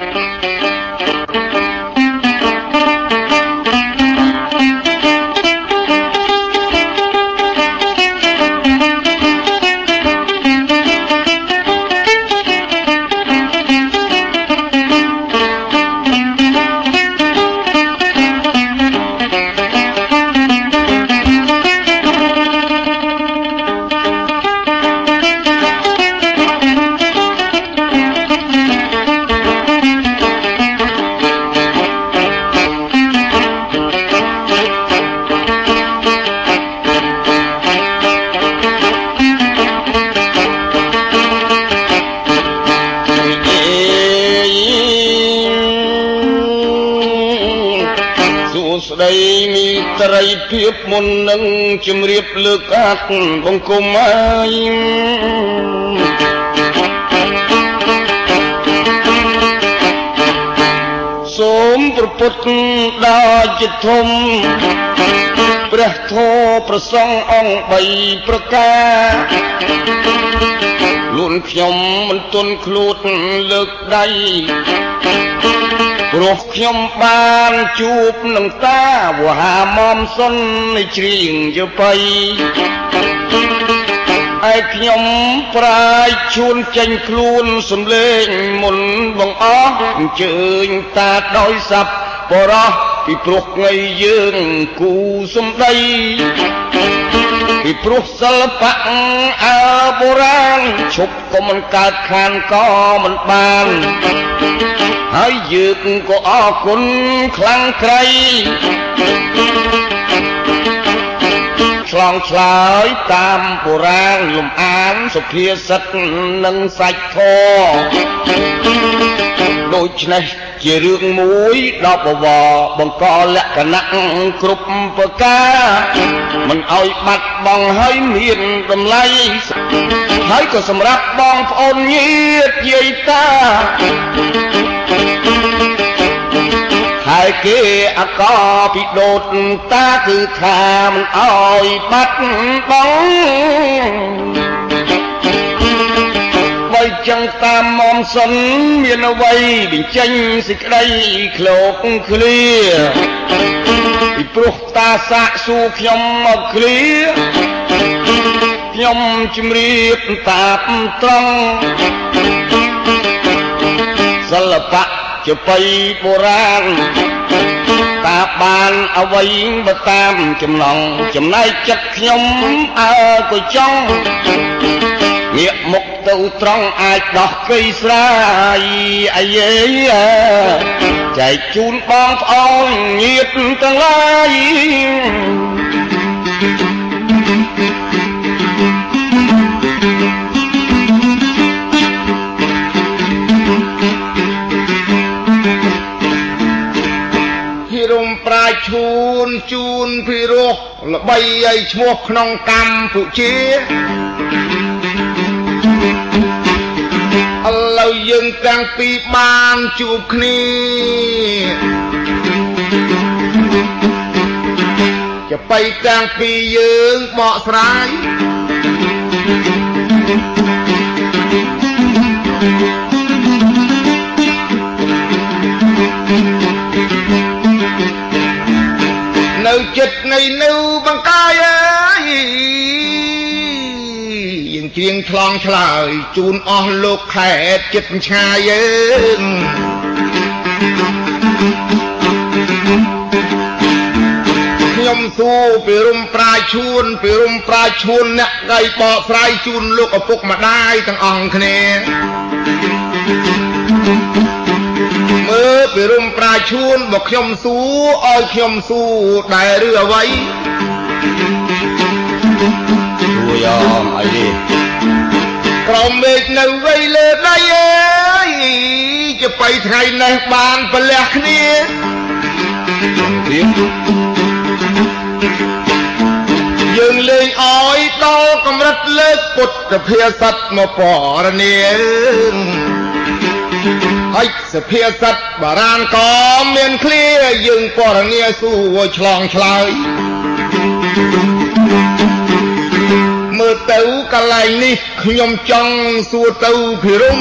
ស្បង្គំហើយសូមប្រពុតដល់ជាធំព្រះធម៌ប្រសងអង្គ3ប្រការលួនខ្ញុំមិនទន់ខ្លួនលើកដៃព្រោះខ្ញុំបានជួបនឹងតាវហាមុំសុននៃជ្រៀងយបៃ ឯខ្ញុំប្រាយឈួនចេញខ្លួនសំលេងមុនបងអស់អញ្ជើញតាដោយសັບបរោះពីព្រោះថ្ងៃយើងគូសំដីពីព្រោះសិល្បៈអើបុរាណឈប់ក៏មិនកើតខានក៏មិនបានហើយយើងក៏អរគុណខ្លាំងក្រៃឆ្ល ងឆ្លើយតាមបុរាណលំអានសុភាសិតនិងសាច់ធរដូច្នេះជារឿងមួយដល់បវរបង្កលក្ខណៈគ្រប់ប្រការមិនឲ្យបាត់បង់ហើយមានតម្លៃហើយក៏សម្រាប់បងប្អូនញាតិយាយតា ហើយគេអកពីដូតតាគឺថាមិនអោយបាត់បង់បើចឹងតាមមុំសិនមានអ្វីបញ្ចេញសេចក្តីឃ្លោកឃ្លាពីព្រោះតាសាក់សួរខ្ញុំមកឃ្លាខ្ញុំជំរាបតាបត្រង់សិល្បៈ ជាបៃបុរាណតាបានអ្វីបើតាមចំណងចំណែកចិត្តខ្ញុំអើក៏ចង់ងាកមុខទៅត្រង់អាចដោះកៃស្រាយអាយេចែកជូនបងប្អូនញាតិទាំងឡាយ នជួនភិរោះល្បីឲ្យឈ្មោះក្នុងកម្ពុជាឥឡូវយើងទាំងពីរបានជួបគ្នាចបៃទាំងពីរយើងបកស្រាយ ឆ្លងឆ្លើយជូនអស់លោកខេតចិត្តឆ្ងាយយើងខ្ញុំសួរពីរំប្រាឈួនពីរំប្រាឈួនអ្នកដៃបកស្រាយជូនលោកឪពុកម្ដាយទាំងអង្គគ្នាមើលពីរំប្រាឈួនបើខ្ញុំសួរឲ្យខ្ញុំសួរដែរឬអ្វីសួរយ៉ាងអីនេះ ក្រមមេឃនៅវ័យលើដៃអើយជាបៃថ្ងៃនេះបានប្រលះគ្នាយើងលេងអោយដល់កម្រិតលើកពុទ្ធភាសិតមកពរនាហើយសភាសិតបារាណក៏មានឃ្លាយើងពរនាសួរឆ្លងឆ្លើយមើល ទៅកន្លែងនេះខ្ញុំចង់សួរទៅភិរម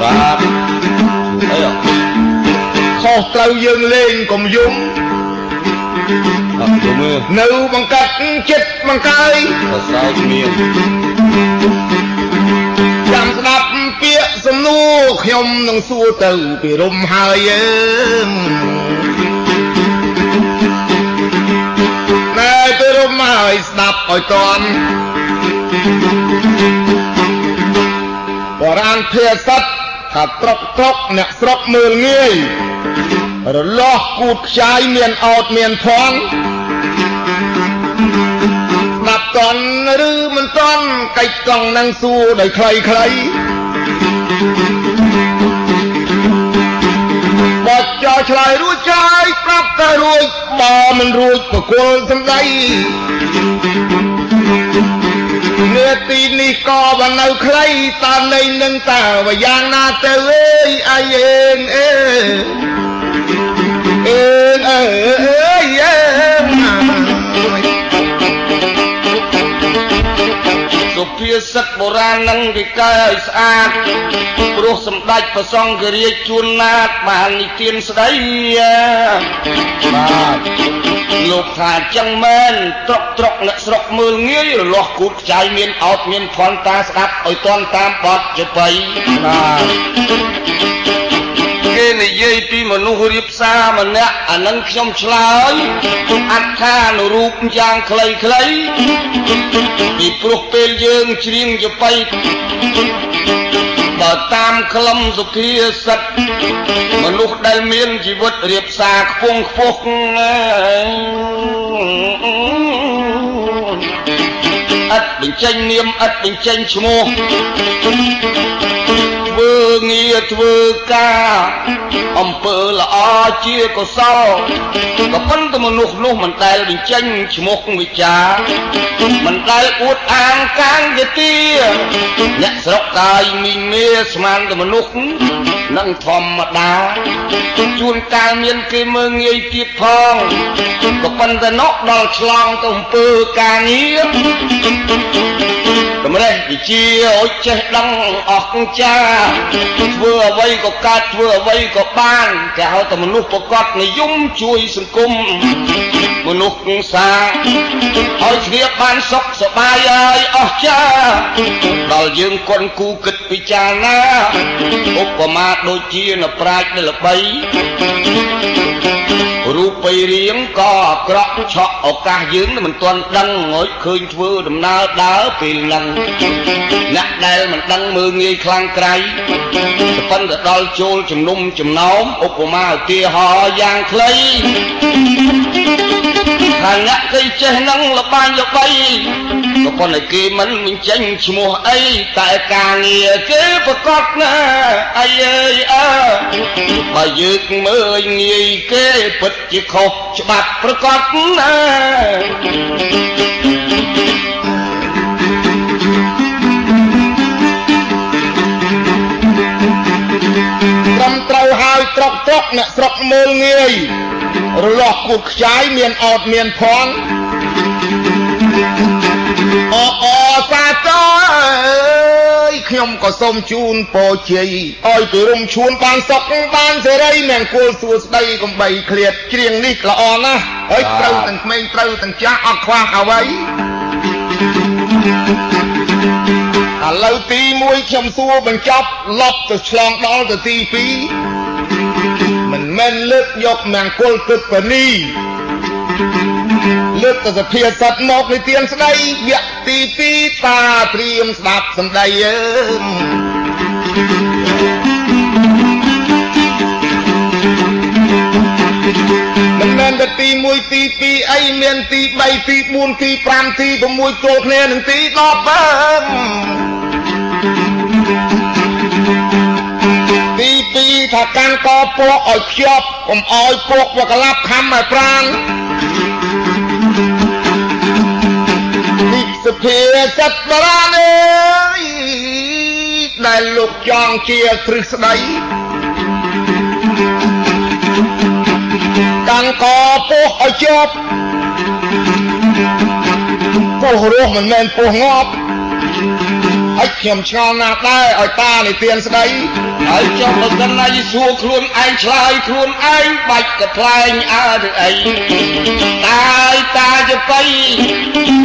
បាទអីខុសត្រូវយើងលេងកុំយំអត់យំទេនៅបង្កាត់ចិត្តបង្កើយសរសើរមានចាំស្ដាប់ពាក្យសំណួរខ្ញុំនឹងសួរទៅពីរំហើយអើណែ ស្ដាប់ឲ្យតន់បរាណភាសិតថាត្រុកត្រុកអ្នកស្រុកមើលងាយរលាស់គូតខ្ចាយមានអោតមានធន់ដាប់តន់ឬមិនតន់កិច្ចកង់នឹងសួរដោយខ្លីខ្លីបត់ចោលឆ្លើយរួចចាយប្រាប់តែរួចបើមិនរួចប្រគល់សម្ដី នេទីនេះក៏បើនៅខ្លីតើនៃនឹងតើយ៉ាងណាទៅអើយអាយអេងអេអេអើយអេ សុភាសិតបុរាណនឹងគេកែឲ្យស្អាតព្រោះសម្ដេចព្រះសង្ឃរាជជួនណាតបាននិទានស្ដីបាទលោកថាចឹងមែនត្រុកត្រុកអ្នកស្រុកមើលងាយរលាស់គូតខ្ចាយមានអោតមានផនតាស្ដាប់ឲ្យតន់តាមបទចបៃបាទគេ និយាយពីមនុស្សរៀបសារម្នាក់អានឹងខ្ញុំឆ្លើយអត្ថានុរូបយ៉ាងខ្លីខ្លីពីព្រោះពេលយើងច្រៀងយបៃបើតាមខ្លឹមសុភាសិតមនុស្សដែលមានជីវិតរៀបសារខ្ពង់ខ្ពស់ឥតបញ្ចេញនាមឥតបញ្ចេញឈ្មោះ ធ្វើងារធ្វើការអំពើល្អជាកុសលក៏ប៉ុន្តែមនុស្សនោះមិនដែលបញ្ចេញឈ្មោះវិចាមិនដែលអួតអាងកាងយទីអ្នកស្រុកកាយមីងមេស្មានតែមនុស្សនឹងធម្មតាជួនកាលមានគេមើងងាយទៀតផងក៏ប៉ុន្តែណក់ដល់ឆ្លងទៅអំពើការងារត ម្រេះវិជាអុចចេះដឹងអស់ចាធ្វើអ្វីក៏កើតធ្វើអ្វីក៏បានគេហៅតែមនុស្សប្រកបនិយមជួយសង្គមមនុស្សសាឲ្យគ្នាបានសុខសប្បាយហើយអស់ចាដល់យើងគន់គូគិតពិចារណាឧបមាដូចជានប្រាជ្ញល្បី រូបបីរៀងក៏អាក្រក់ឆក់ឱកាសយើងមិនទាន់ដឹងងើយឃើញធ្វើដំណើរដើរពេលហ្នឹងអ្នកដែលមិនដឹងមើងងាយខ្លាំងក្រៃប៉ុន្តែដល់ចូលជំនុំចំណោមឧបមាឧទាហរណ៍យ៉ាងខ្លី ថាអ្នកគេចេះនឹងលបាញ់លបីក៏ប៉ុន្តែគេមិនបញ្ចេញឈ្មោះអីតែការងារគេប្រកបណាអីអើយអើបើយើងមើលងាយគេពិតជាខុសច្បាប់ប្រកបណាត្រឹមត្រូវហើយត្រុកត្រុកអ្នកស្រុកមើលងាយ រលាស់គូតខ្ចាយមានអត់មានផងអអសាទរអើយខ្ញុំក៏សូមជូនពរជ័យឲ្យទៅរុំឈួនបានសុខបានសេរីមង្គលសួស្ដីកំបីឃ្លាតច្រៀងនេះល្អណាស់ហើយត្រូវទាំងក្មេងត្រូវទាំងចាស់អត់ខ្វះអ្វីឥឡូវទី1ខ្ញុំសួរបញ្ចប់លប់ទៅឆ្លងដល់ទៅទី2 មិនមែនលើកយកមង្គលទឹកបនីលើកទៅសភាសិតមកនិទានស្ដីវគ្គទី2តាត្រៀមស្ដាប់សម្ដីអើមិនមែនតែទី1ទី2អីមានទី3ទី4ទី5ទី6ចូលគ្នានឹងទី10បើទី2 ថាកាន់កពកឲ្យខ្ជាប់កុំឲ្យពកវាក្លាប់ខំឲ្យប្រានទីសុភាសិតបរានអើយដែលលោកចង់ជាទ្រឹស្ដីកាន់កពោះឲ្យជាប់ពោះរស់មិនមែនពោះងាប់ហើយ ខ្ញុំឆ្ងល់ណាស់ដែរឲ្យតានិទានស្ដីហើយចុះបើសិនណាយីសួរខ្លួនឯងឆ្លើយខ្លួនឯងបាច់កផ្លែងអើទៅអីតាយតាទៅបៃ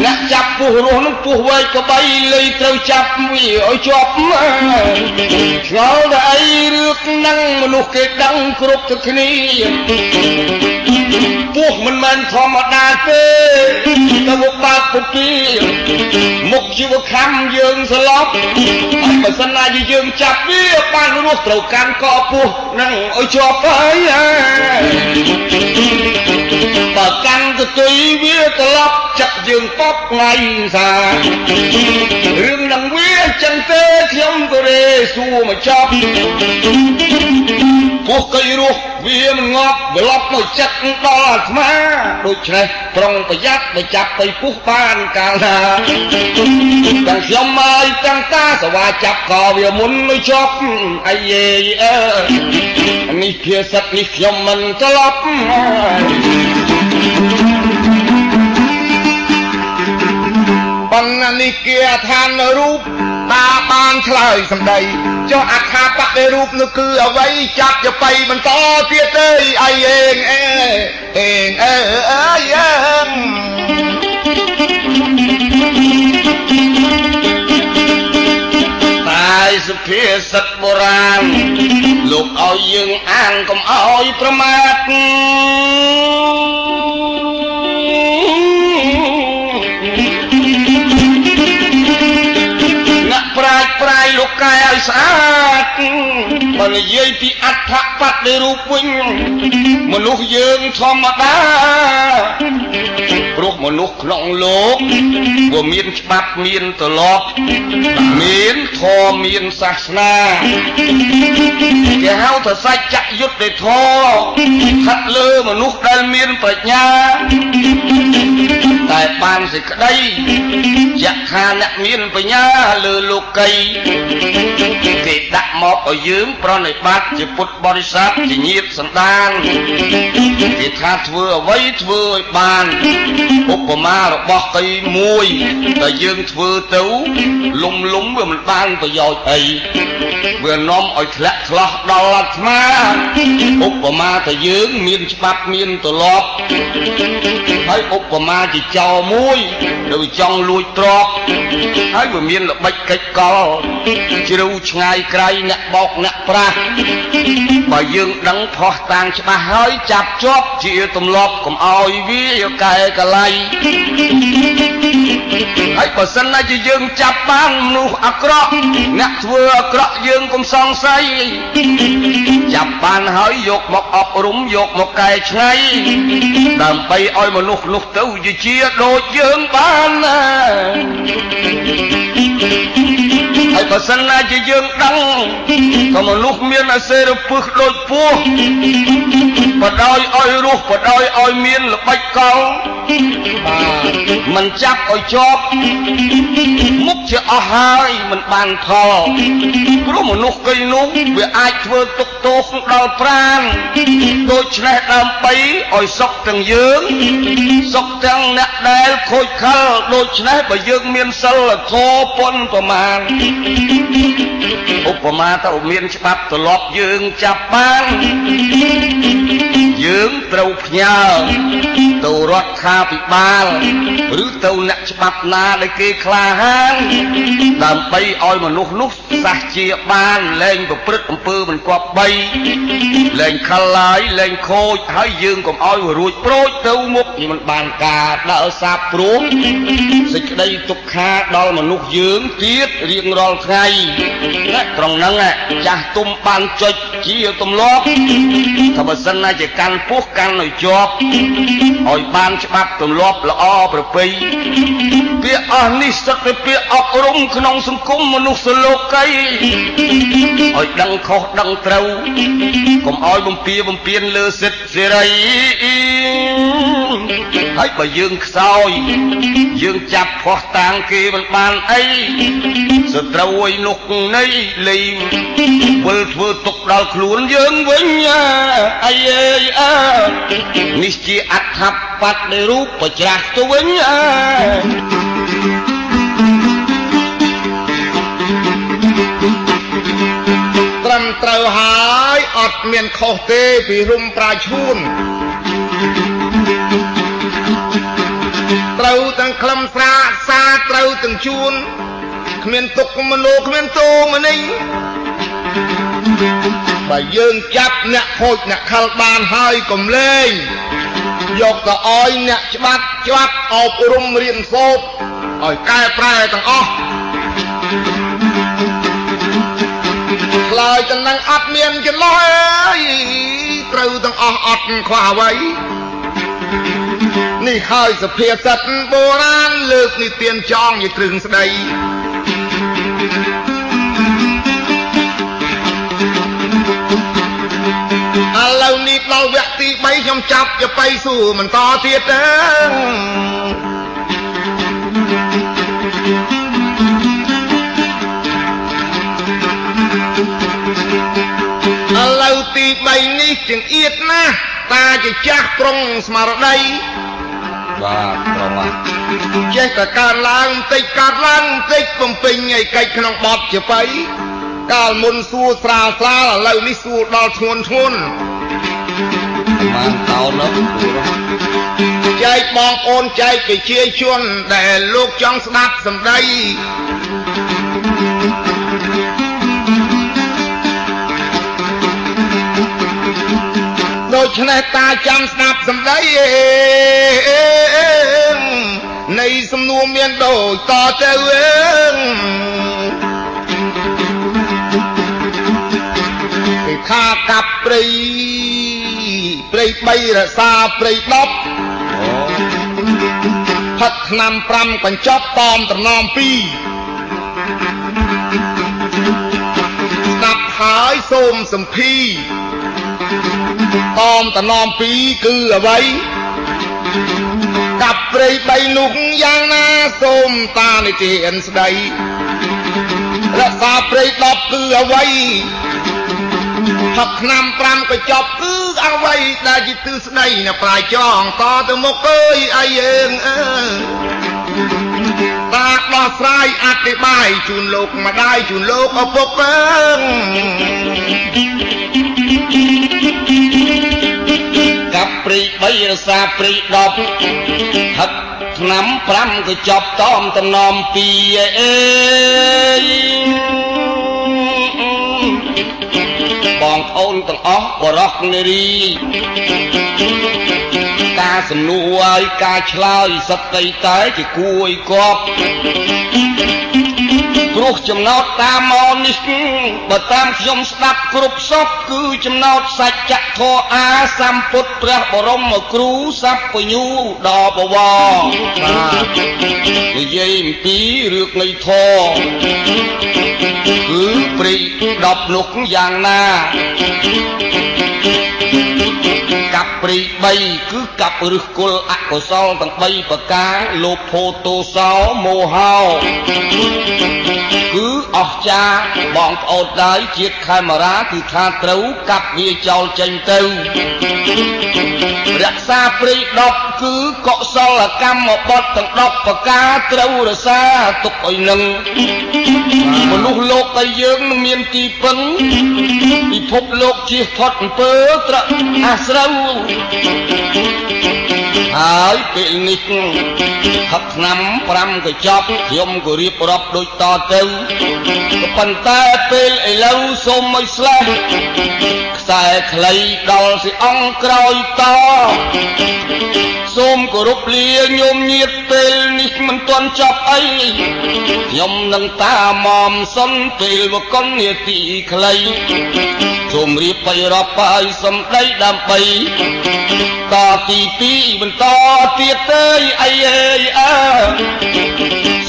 អ្នកចាប់ពោះរស់នឹងពោះវែកក្បីលេត្រូវចាប់វាឲ្យជាប់ឆ្ងល់ទៅអីរឿងហ្នឹងមនុស្សគេដឹងគ្រប់ទៅគ្នា ពោះមិនមែនធម្មតាទេទៅមកបាក់ពុពីមុខជីវខំយើងស្លាប់ហើយបើសិនណាយើងចាប់វាបានរស់ត្រូវកាន់កពោះនឹងឲ្យជាប់ហើយបើកាន់ទៅទុយវាត្រឡប់ចាក់យើងពប់ថ្ងៃសារឿងនឹងវា ចឹងទេខ្ញុំក៏រេសួរមកចប់ពោះកៃរស់វាមិនងាប់វាឡប់នៅចិត្តដល់អាត្មាដូច្នេះប្រុងប្រយ័ត្នបើចាប់ទៅពុះបានកាលណាទាំងខ្ញុំមកទាំងតាសវាចាប់កវាមុននៅជាប់អាយេអើនេះភាសិតនេះខ្ញុំមិនត្រឡប់បណ្ណានិគាឋានរូប តាបានឆ្លើយសម្ដីចុះអខាបតិរូបនោះគឺអ្វីចាប់ទៅបៃបន្តទៀតទេអីអេងអេអេងអេអើយអេងតែសុភាសិតបុរាណលោកឲ្យយើងអានកុំឲ្យប្រមាទ ស្អាតបើនិយាយពីអដ្ឋបត្តិនៃរូបវិញមនុស្សយើងធម្មតាព្រោះមនុស្សក្នុងលោកវាមានច្បាប់មានទម្លាប់មានធម៌មានសាសនាគេហៅថាសច្ចយុត្តិធម៌ស្ថិតលើមនុស្សដែលមានប្រាជ្ញាតែបានសេចក្តីយៈខាអ្នកមានបញ្ញាលើលោកីគេដាក់មកឲ្យយើងប្រណិប័តជាពុទ្ធបរិស័ទជាញាតសន្តានគេថាធ្វើអ្វីធ្វើឲ្យបានឧបមារបស់កៃមួយតែយើងធ្វើទៅលំលំវាមិនបានប្រយោជន៍អីវានាំឲ្យធ្លាក់ឆ្លោះដល់អាត្មាឧបមាថាយើងមានច្បាប់មានទលាប់ហើយឧបមាជាចោរមួយដែលចង់លួចទ្រព្យហើយវាមានល្បិចកិច្ចកលជ្រៅឆ្ងាយក្រៃអ្នកបោកអ្នកប្រាស់បើយើងដឹងផោះតាំងច្បាស់ហើយចាប់ជាប់ជាទម្លាប់កុំឲ្យវាកែកលៃហើយបើសិនណាជាយើងចាប់បានមនុស្សអាក្រក់អ្នកធ្វើអាក្រក់យើងកុំសង្ស័យចាប់បានហើយយកមកអប់រំយកមកកែច្នៃដើម្បីឲ្យមនុស្សនោះទៅជាដូចយើងបានណា ហើយបើសិនណាជាយើងដឹងក៏មនុស្សមានអសេរពឹសដូចពស់បដោយឲ្យរស់បដោយឲ្យមានល្បិចកលបាទមិនចាប់ឲ្យជាប់មុខជាអស់ហើយមិនបានផលព្រោះមនុស្សកៃនោះវាអាចធ្វើទុកទោសដល់ប្រាណដូច្នេះដើម្បីឲ្យសុខទាំងយើងសុខទាំងអ្នកដែលខូចខលដូច្នេះបើយើងមានសិលធម៌ពុនប្រមាណឧបមាទៅមានច្បាប់ត្រឡប់យើងចាប់បានយើងត្រូវផ្ញើទៅរដ្ឋាភិបាលឬទៅអ្នកច្បាប់ណាដែលគេក្លាហានដើម្បីឲ្យមនុស្សនោះសះជាបានលែងប្រព្រឹត្តអំពើមិនគប្បីលែងខលឡាយលែងខូចហើយយើងកុំឲ្យរួចប្រូចទៅមុខមិនបានការដើរសាបព្រោះសេចក្តីទុក្ខាដល់មនុស្សយើងទៀតរៀងរាល់ថ្ងៃត្រង់ហ្នឹងចាស់ទុំបានចុចជាទម្លាប់ថាបើសិនណាជាកាន់ពោះកាន់ឲ្យជាប់ឲ្យបានច្បាប់ទម្លាប់ល្អប្រពៃពាក្យអស់នេះស្ថិតជាពាក្យអប់រំក្នុងសង្គមមនុស្សលោកីឲ្យដឹងខុសដឹងត្រូវកុំឲ្យបំពាបំពានលើសិទ្ធិសេរីហើយបើយើងខ្សោយយើងចាប់ផោះតាំងគេមិនបានអីសត្រូវឲ្យនុកនៃលីវិលធ្វើទុកដល់ខ្លួនយើងវិញអីអើយអើនេះជាអត្ថបត្តិនៃរូបប្រច្រាស់ទៅវិញអើត្រឹមត្រូវហើយអត់មានខុសទេពីរុំប្រាឈួនត្រូវទាំងខ្លឹមស្រាសាត្រូវទាំងជួន គ្មានទុកមនោគ្មានតោមនិញបើយើងចាប់អ្នកខូចអ្នកខលបានហើយកុំលេងយកទៅអោយអ្នកច្បាប់ច្បាប់អប់រំរៀនសូត្រឲ្យកែប្រែទាំងអស់ខ្លាយទៅនឹងអត់មានចន្លោះអើយត្រូវទាំងអស់អត់ខ្វះអ្វីនេះហើយសភាសិតបុរាណលើកនិទានចងជាគ្រឿងស្ដី ឥឡូវនេះដល់វគ្គទី3ខ្ញុំចាប់ទៅបៃសួរបន្តទៀតទេឥឡូវទី3នេះចង្អៀតណាស់តាជាចាស់ប្រុងស្មារតី បាទត្រង់ហ្នឹងចេះតែកើតឡើងបន្តិចកើតឡើងបន្តិចបំពេញឲ្យកិច្ចក្នុងបត់ជាបៃកាលមុនសួរស្រាលស្រាលឥឡូវនេះសួរដល់ធ្ងន់ធ្ងន់បានតោនោះចែកបងប្អូនចែកវិជាជនដែលលោកចង់ស្ដាប់សម្ដី ដូច្នេះតាចាំស្ដាប់សម្ដីនៃសំណួរមានដូចតទៅគេថាកាប់ព្រៃព្រៃ3រសាព្រៃ10ផឹកឆ្នាំ5កញ្ចប់តอมតំណំ2ស្ដាប់ហើយសូមសម្ភី តอมតំណំ2គឺអ្វីកាប់ព្រៃ3នោះយ៉ាងណាសូមតានិទានស្ដីរក្សាព្រៃ10គឺអ្វីផឹកឆ្នាំ5ក៏ចប់គឺអ្វីដែលជាទិស្ដីអ្នកប្រាជ្ញចងតទៅមុខអើយអីយើងអើតាដោះស្រាយអធិប្បាយជូនលោកម្ដាយជូនលោកឪពុកអើកាប់ ព្រី3រសាព្រី10ហឹកឆ្នាំ5ក៏ចប់តอมតំណំ2អេបងប្អូនទាំងអស់បរោះនារីការសំណួរឲ្យការឆ្លើយសត្វតែតែជាគួរឲ្យគប់ ព្រោះចំណោតតាមមកនេះបើតាមខ្ញុំស្ដាប់គ្រប់សពគឺចំណោតសច្ចធម៌អាសម្ពុទ្ធព្រះបរមគ្រូសัพពញូដល់បវរបាទនិយាយអំពីរឿងនៃធម៌គឺព្រី10នោះយ៉ាងណាកាប់ព្រី3គឺកាប់ឫសគល់អកុសលទាំង3ប្រការលោភោទោសោមោហោគឺអស្ចារ្យបងប្អូនដែរជាតិខេមរាគឺថាត្រូវកាប់វាចោលចេញទៅរក្សាព្រៃ10គឺកុសលកម្មបត់ទាំង10ប្រការត្រូវរក្សាទុកឲ្យនឹងមនុស្សលោកតែយើងនឹងមានទីពឹងពិភពលោកជៀសផុតអំពើត្រអាស្រូវ ហើយពេលនេះហឹកឆ្នាំ5ក៏ចប់ខ្ញុំក៏រៀបរាប់ដូចតទៅក៏ប៉ុន្តែពេលឥឡូវសូមឲ្យស្លេះខ្សែខ្លីដល់សិអង្គក្រោយតសូមគោរពលាញោមញាតពេលនេះមិនទាន់ចប់អីខ្ញុំនឹងតាមមសុនពេលវកុននាទីខ្លីសូមរៀបបៃរាប់បាយសំដីដើម្បីតទី2បន្តទៀតទេអីអើយអើ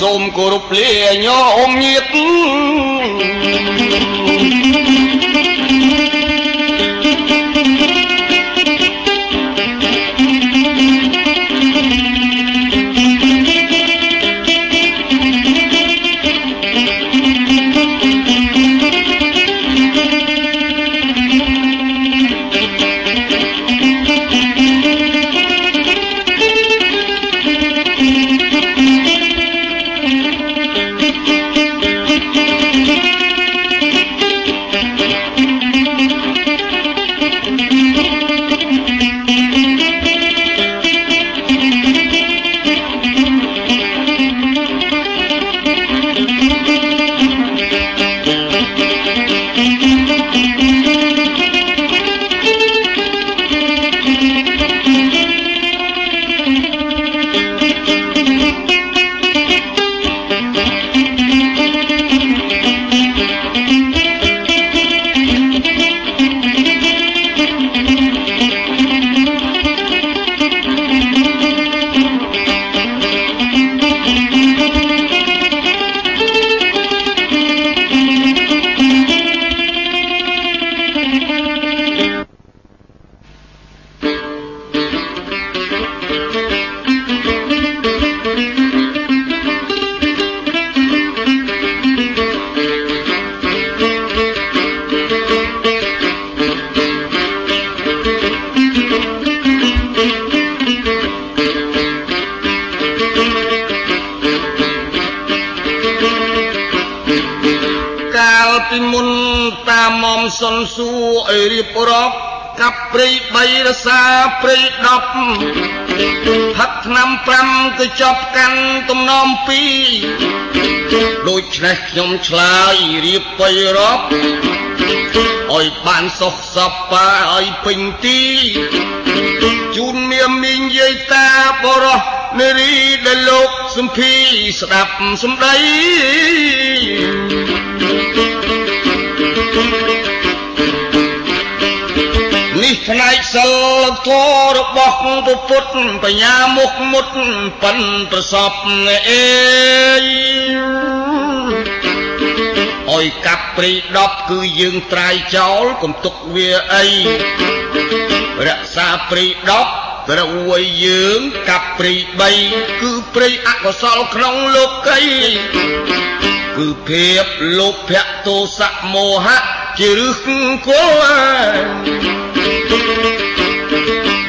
សូមគោរពលាញោមញាតសុ ព្រៃ10ផឹកឆ្នាំ5គឺចប់កាន់ទំនំ2ដូច្នេះខ្ញុំឆ្លើយរៀបបីរាប់ឲ្យបានសុខសប្បាយឲ្យពេញទីជូនមៀមមីងយាយតាបរោះនារីដែលលោកសំភីស្ដាប់សំដី ផ្នែកសិលធម៌របស់ពុទ្ធបញ្ញាមុខមុតប៉ិនប្រសពអេអយកាប់ព្រី10គឺយើងត្រាយចោលកុំទុកវាអីរក្សាព្រី10ត្រូវឲ្យយើងកាប់ព្រី3គឺព្រីអកុសលក្នុងលោកីគឺភាពលោភៈទោសៈមោហៈជាឫសគល់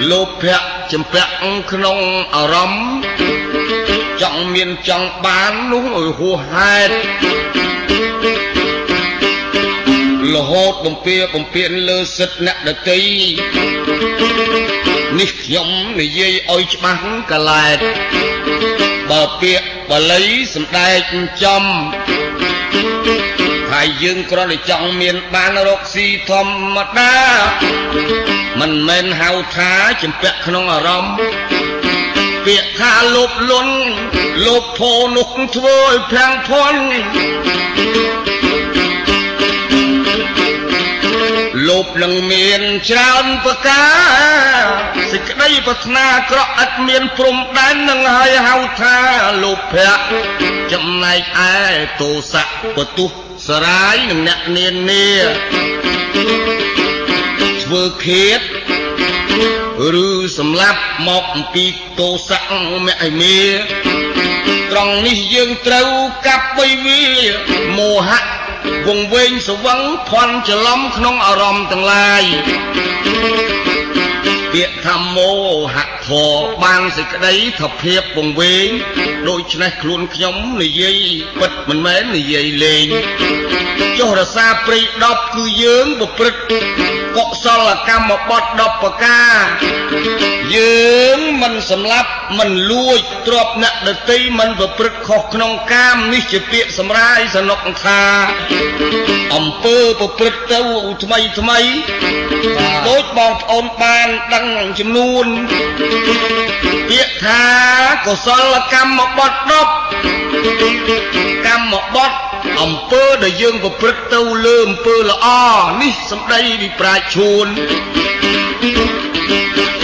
លោភៈចម្ពាក់ក្នុងអារម្មណ៍ចង់មានចង់បាននោះឲ្យហួសហេតុរហូតបំពៀបំពៀនលើសិទ្ធអ្នកដតីនេះខ្ញុំនិយាយឲ្យច្បាស់កលែតបើពាក្យបាលីសំដែងចំ ហើយយើងគ្រាន់តែចង់មានបានរកស៊ីធម្មតាមិនមែនហៅថាចម្ពាក់ក្នុងអារម្មណ៍ពាក្យថាលោភលន់លោភពោនោះធ្វើឲ្យភាំងភ័ន្តលោភនឹងមានច្រើនប្រការសេចក្តីប្រាថ្នាក្រក់ឥតមានព្រំដែននឹងហើយហៅថាលោភៈចំណែកឯទោសៈបទុះ សរាយនឹងអ្នកនានាធ្វើឃាតឬសម្លាប់មកអំពីទោសៈមហិមាត្រង់នេះយើងត្រូវកាប់បីវាមោហៈ វងវែងស្វឹងភ័ន្តច្រឡំក្នុងអារម្មណ៍ទាំងឡាយពាក្យថាមោហៈធរបានសេចក្តីថាភាពវងវែងដូច្នេះខ្លួនខ្ញុំនិយាយពិតមិនមែននិយាយលេងចុះរសាព្រៃ10គឺយើងប្រព្រឹត្តកុសលកម្មបត់10ប្រការយើង មិនសម្លាប់មិនលួចទ្រព្យអ្នកដតីមិនប្រព្រឹត្តខុសក្នុងកាមនេះជាពាក្យសម្រាយសនុកថាអំពើប្រព្រឹត្តទៅថ្មីថ្មីដូចបងប្អូនបានដឹងចំនួនពាក្យថាកុសលកម្មបត់10កម្មបត់អំពើដែលយើងប្រព្រឹត្តទៅលើអំពើល្អនេះសម្ដីវិប្រាជឈួន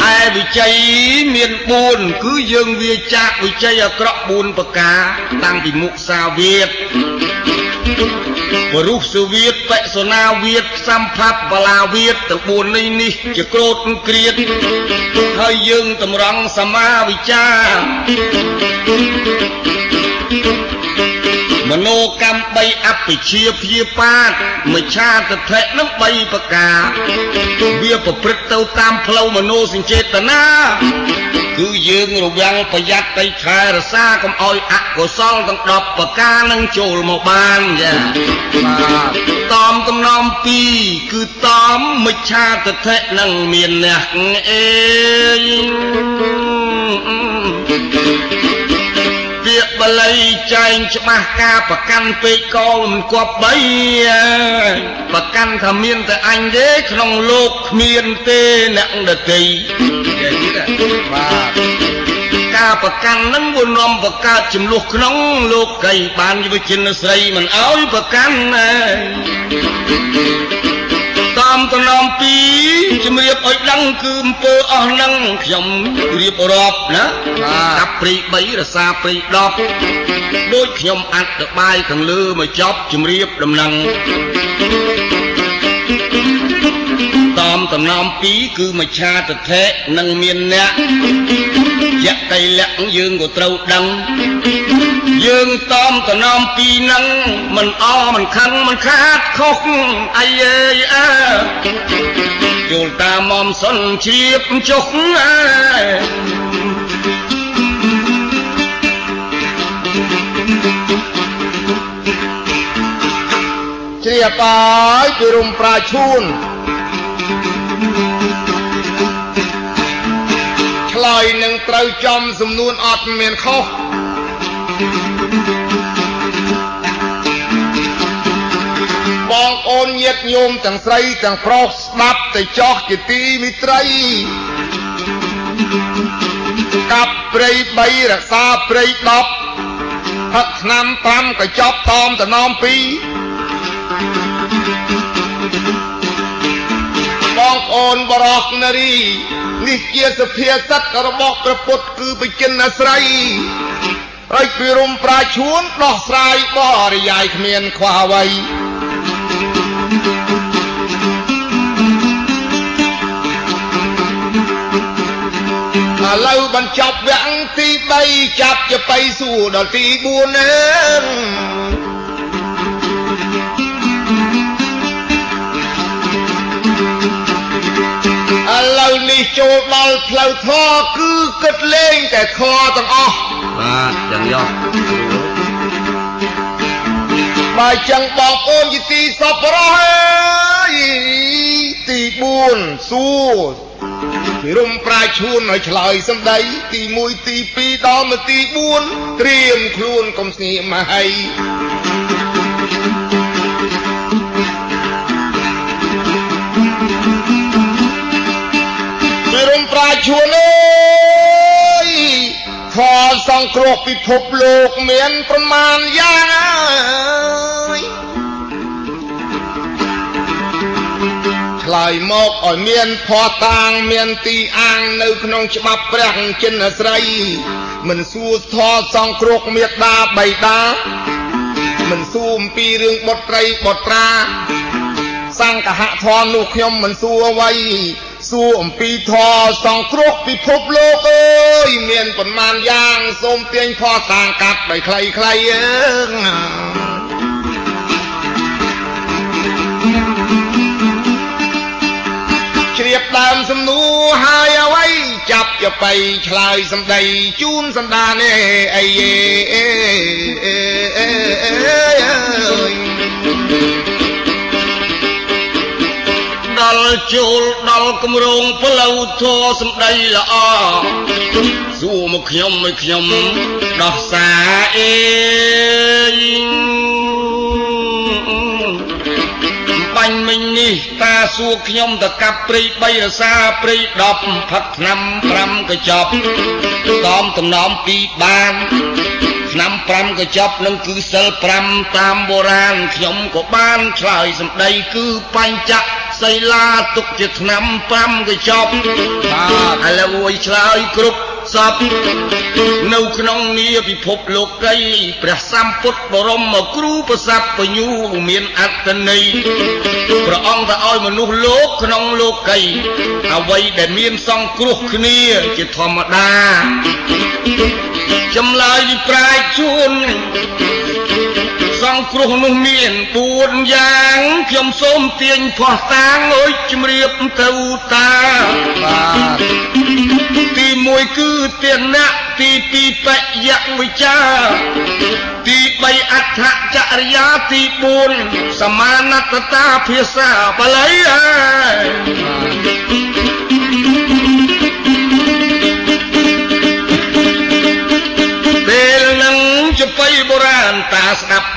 ឯវិជ័យមាន4គឺយើងវាចាកវិជ័យអាក្រក់4ប្រការតាំងពីមុសាវាទបរុសវាទបសុណាវាទសម្ផាប់បលាវាទទាំង4នេះនេះជាក្រោតក្រៀតហើយយើងតម្រង់សមាវិចា មโนកម្ម3អបិជាព្យាបាទមច្ឆាទិដ្ឋិនឹង3ប្រការវាប្រព្រឹត្តទៅតាមផ្លូវមโนសញ្ចេតនាគឺយើងរវាំងប្រយ័ត្នទៅខែរសាកុំឲ្យអកុសលទាំង10ប្រការនឹងចូលមកបានចាបាទតំតំណំ2គឺតំមច្ឆាទិដ្ឋិនឹងមានអ្នកអេ យវាកបល័យចែងច្បាស់ការប្រកាន់ពេកកលមិនគប់បីប្រកាន់ថាមានតែអញទេក្នុងលោកគ្មានទេអ្នកដតីបាទការប្រកាន់នឹងវានាំបង្កើតចំនួនក្នុង លោកីបានយុវជនស្រីមិនអោយប្រកាន់ណាតា មតំណំពីជំរាបឲ្យដឹងគឺអំពើអស់នឹងខ្ញុំរៀបរាប់ណាកាប់ព្រី3រសាព្រី10ដូចខ្ញុំអត្តបាយខាងលើមកចប់ជំរាបដំណឹងតាមតំណំពីគឺមច្ឆាទថេនឹងមានអ្នក យៈកៃលៈយើងក៏ត្រូវដឹង យើងតំតំណំពីនឹងមិនអមិនខឹងមិនខាតខុសអីអើយអើយល់តាមមុំសុនជ្រាបចុះអើជ្រាបហើយពីរុំប្រាឈូន ឆ្លើយនឹងត្រូវចំសំនួនអត់មានខុសបងអូនញាតញោមទាំងស្រីទាំងប្រុសស្ដាប់ទៅចោះជាទីមិត្តរីកាប់ព្រៃ3រក្សាព្រៃ10ផឹកឆ្នាំ5ក៏ចប់តមតំណំ2 បងប្អូនបរោះនារីនេះជាសភាសិទ្ធរបស់ព្រះពុទ្ធគឺបជនអាស្រ័យហើយពីរំប្រាឈួនដោះស្រាយបរិយាយគ្មានខ្វះអ្វីឥឡូវបញ្ចប់វគ្គទី3ចាប់ជាបៃសួរដល់ទី4នឹ ឡូវនេះចូលដល់ផ្លូវធរគឺគិតលេងតែខទាំងអស់បាទយ៉ាងយ៉ោះបើចឹងបងប្អូនជាទីសប្បុរសហើយទី4សួរពីរុំប្រាឈួនឲ្យឆ្លើយសំដី ទី1ទី2ដល់មកទី4ត្រៀមខ្លួនកុំស្ងៀមមកហើយ រាឈួនអើយខសង្គ្រោះពិភពលោកមានប្រមាណយ៉ាងអើយឆ្លើយមកឲ្យមានផតាងមានទីអាងនៅក្នុងច្បាប់ព្រះចិនស្រីមិនសួរធរសង្គ្រោះមេត្តាបៃតាមិនសួរអំពីរឿងបុត្រីបុត្រាសង្កហធម៌នោះខ្ញុំមិនសួរអ្វី សួរអំពីធម៌សង្គ្រោះពិភពលោកអើយមានប៉ុន្មានយ៉ាងសូមទាញផតាងកាត់ដោយខ្លីខ្លីអើជ្រាបដើមសំណួរហើយអ្វីចាប់យកបៃឆ្លើយសំដីជូនសន្តានអីអេ ដល់ចូលដល់គម្រោងផ្លូវធរសំដីល្អសួរមកខ្ញុំឲ្យខ្ញុំដោះសារអេបាញ់មិញនេះតាសួរខ្ញុំតកាប់ព្រៃ3រសាព្រៃ10ផឹកឆ្នាំ5កញ្ចប់តំតំណំ2បាន ឆ្នាំ5កញ្ចប់នឹងគឺសិល5តាមបុរាណខ្ញុំក៏បានឆ្លើយសម្ដីគឺបញ្ចៈសីលាទុកជាឆ្នាំ5កញ្ចប់បាទឥឡូវអួយឆ្លើយគ្រប់ សពនៅក្នុងនីពិភពលោកីព្រះសម្ពុទ្ធបរមគ្រូប្រស័ព្ទបញ្ញូមានអត្តន័យព្រះអង្គទៅឲ្យមនុស្សលោកក្នុងលោកីអ្វីដែលមានសង្គ្រោះគ្នាជាធម្មតាចម្លើយពីប្រាជ្ញជួនសង្គ្រោះនោះមាន4យ៉ាងខ្ញុំសូមទាញផោះតាងអើយជំរាបទៅតាបាទ ទី1គឺទានៈទី2បយវិចាទី3អដ្ឋចរិយាទី4សមានតតាភាសាបាលីហើយ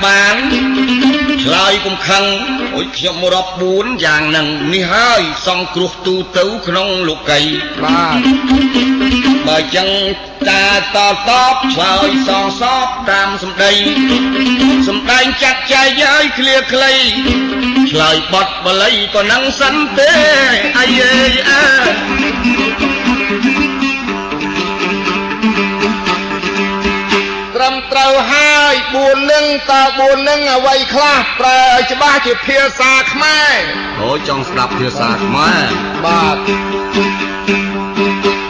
បានឆ្លើយកុំខឹងអុយខ្ញុំរាប់4យ៉ាងហ្នឹងនេះហើយសង្គ្រោះទូទៅក្នុងលោកីបាទបើចឹងតាតតបឆ្លើយសងសពតាមសម្ដីសម្ដែងចាត់ចែងឲ្យឃ្លាខ្លីឆ្លើយបត់បល័យក៏នឹងសិនទេអាយអើ ត្រឹមត្រូវហើយ4នឹងតើ4នឹងអ្វីខ្លះប្រែឲ្យច្បាស់ជាភាសាខ្មែរអូចង់ស្ដាប់ភាសាខ្មែរបាទ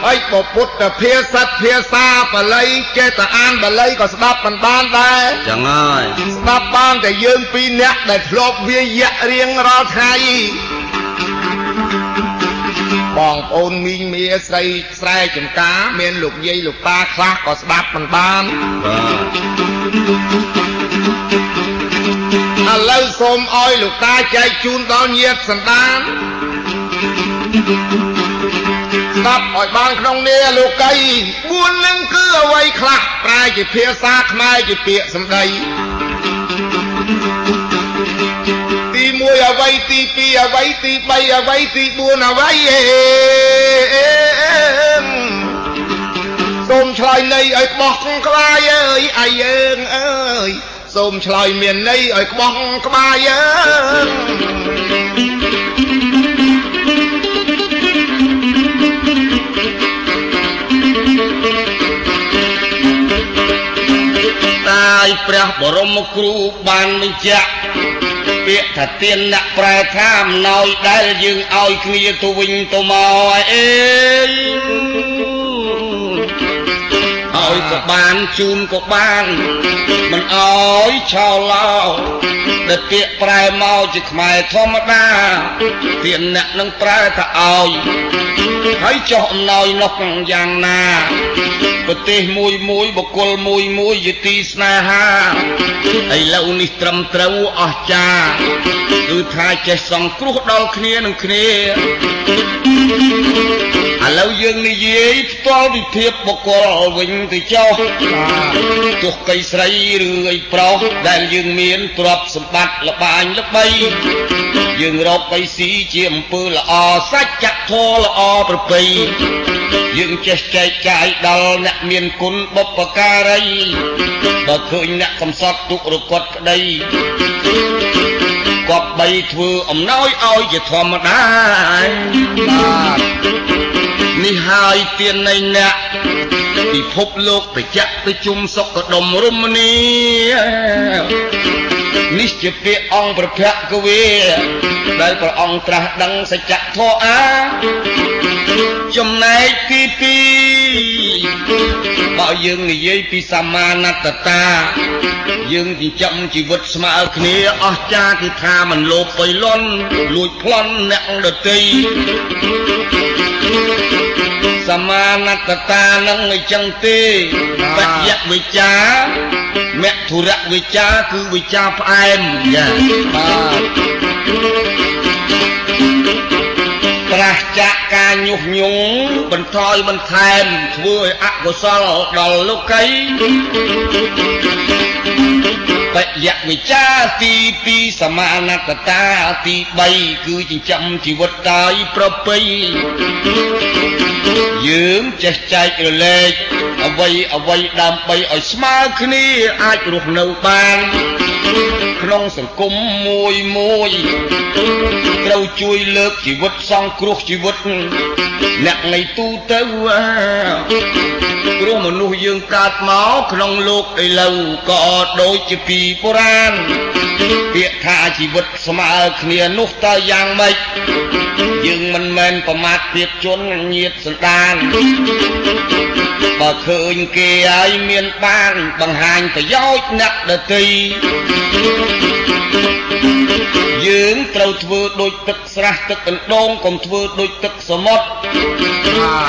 ហើយពុទ្ធភាសាភាសាបាលីចេះតែអានបាលីក៏ស្ដាប់មិនបានដែរចឹងហើយស្ដាប់បានតែយើងពីរនាក់ដែលធ្លាប់វាយៈរៀងរាល់ថ្ងៃ បងប្អូនមីងមាស្រីស្រែចំការមានលោកយាយលោកតាខ្លះក៏ស្ដាប់មិនបានបាទឥឡូវសូមឲ្យលោកតាចែកជូនដល់ញាតិសន្តានស្ដាប់ឲ្យបានក្នុងនេះលោកី4នឹងគឺអ្វីខ្លះប្រែជាភាសាខ្មែរជាពាក្យសម្ដីទី1 អ្វីទី2អ្វីទី3អ្វីទី4អ្វីអេសូមឆ្លើយន័យឲ្យក្បោះក្បាយអើយអាយើងអើយសូមឆ្លើយមានន័យឲ្យក្បោះក្បាយអើយយព្រះបរមគ្រូបានបញ្ជាក់ ពាក្យថាទៀនអ្នកប្រែថាអំណោយដែលយើងឲ្យគ្នាទៅវិញទៅមកអេ ឲ្យក៏បានជូនក៏បានមិនអោយឆោឡោដែលពាក្យប្រែមកជាខ្មែរធម្មតាទៀនអ្នកនឹងប្រែថាឲ្យហើយចោះអំណោយនោះយ៉ាងណាប្រទេសមួយមួយបុគ្គលមួយមួយជាទីស្នេហាឥឡូវនេះត្រឹមត្រូវអស្ចារ្យគឺថាចេះសង្គ្រោះដល់គ្នានឹងគ្នា ឥឡូវយើងនិយាយផ្ទាល់ពីភាពបុគ្គលវិញទៅចុះទោះកៃស្រីឬអីប្រុសដែលយើងមានទ្រព្យសម្បត្តិលបាញល្បី យើងរកកៃស៊ីជាអំពើល្អសច្ចធម៌ល្អប្រពៃយើងចេះចែកចាយដល់អ្នកមានគុណបុព្វការី បើឃើញអ្នកកំសត់ទុករកត់ក្តីគប្បីធ្វើអំណោយឲ្យជាធម្មតាបាទ នេះហើយទាននៃអ្នកពិភពលោកប្រជៈប្រជុំសុខដុមរមនីនេះជាពាក្យអង្គប្រភគវេដែលព្រះអង្គត្រាស់ដឹងសច្ចធម៌អាចំណែកទី2 បើយើងនិយាយពីសមាណតតា យើងចិញ្ចឹមជីវិតស្មើគ្នាអស្ចារ្យគឺថាមិនលោភបុយលន់លួចប្លន់អ្នកដទៃសមាណតតានឹងអញ្ចឹងទេបយៈវិចាមធុរៈវិចាគឺវិចាផ្អែមចាបាទ ប្រះចាកការញុះញង់បន្ថយបន្ថែមធ្វើឲ្យអកុសលដល់លោកីបយៈវិចាទី2សមាណតតាទី3គឺចិញ្ចឹមជីវិតដោយប្រពៃយើងចេះចែករលែកអ្វីអ្វីដើម្បីឲ្យស្មើគ្នាអាចរស់នៅបាន ក្នុងសង្គមមួយមួយត្រូវជួយលើកជីវិតសង្គ្រោះជីវិតអ្នកនៃទូទៅព្រោះមនុស្សយើងកើតមកក្នុងលោកឥឡូវក៏ដូចជាពីបុរាណពាក្យថាជីវិតស្មើគ្នានោះតើយ៉ាងម៉េចយើងមិនមែនប្រមាថភាពជនញាតសន្តានបើឃើញគេឲ្យមានបានបង្ហាញប្រយោជន៍អ្នកដទៃយើងត្រូវធ្វើដូចទឹកស្រះទឹកអណ្ដូងកុំធ្វើដូចទឹកសមុទ្រ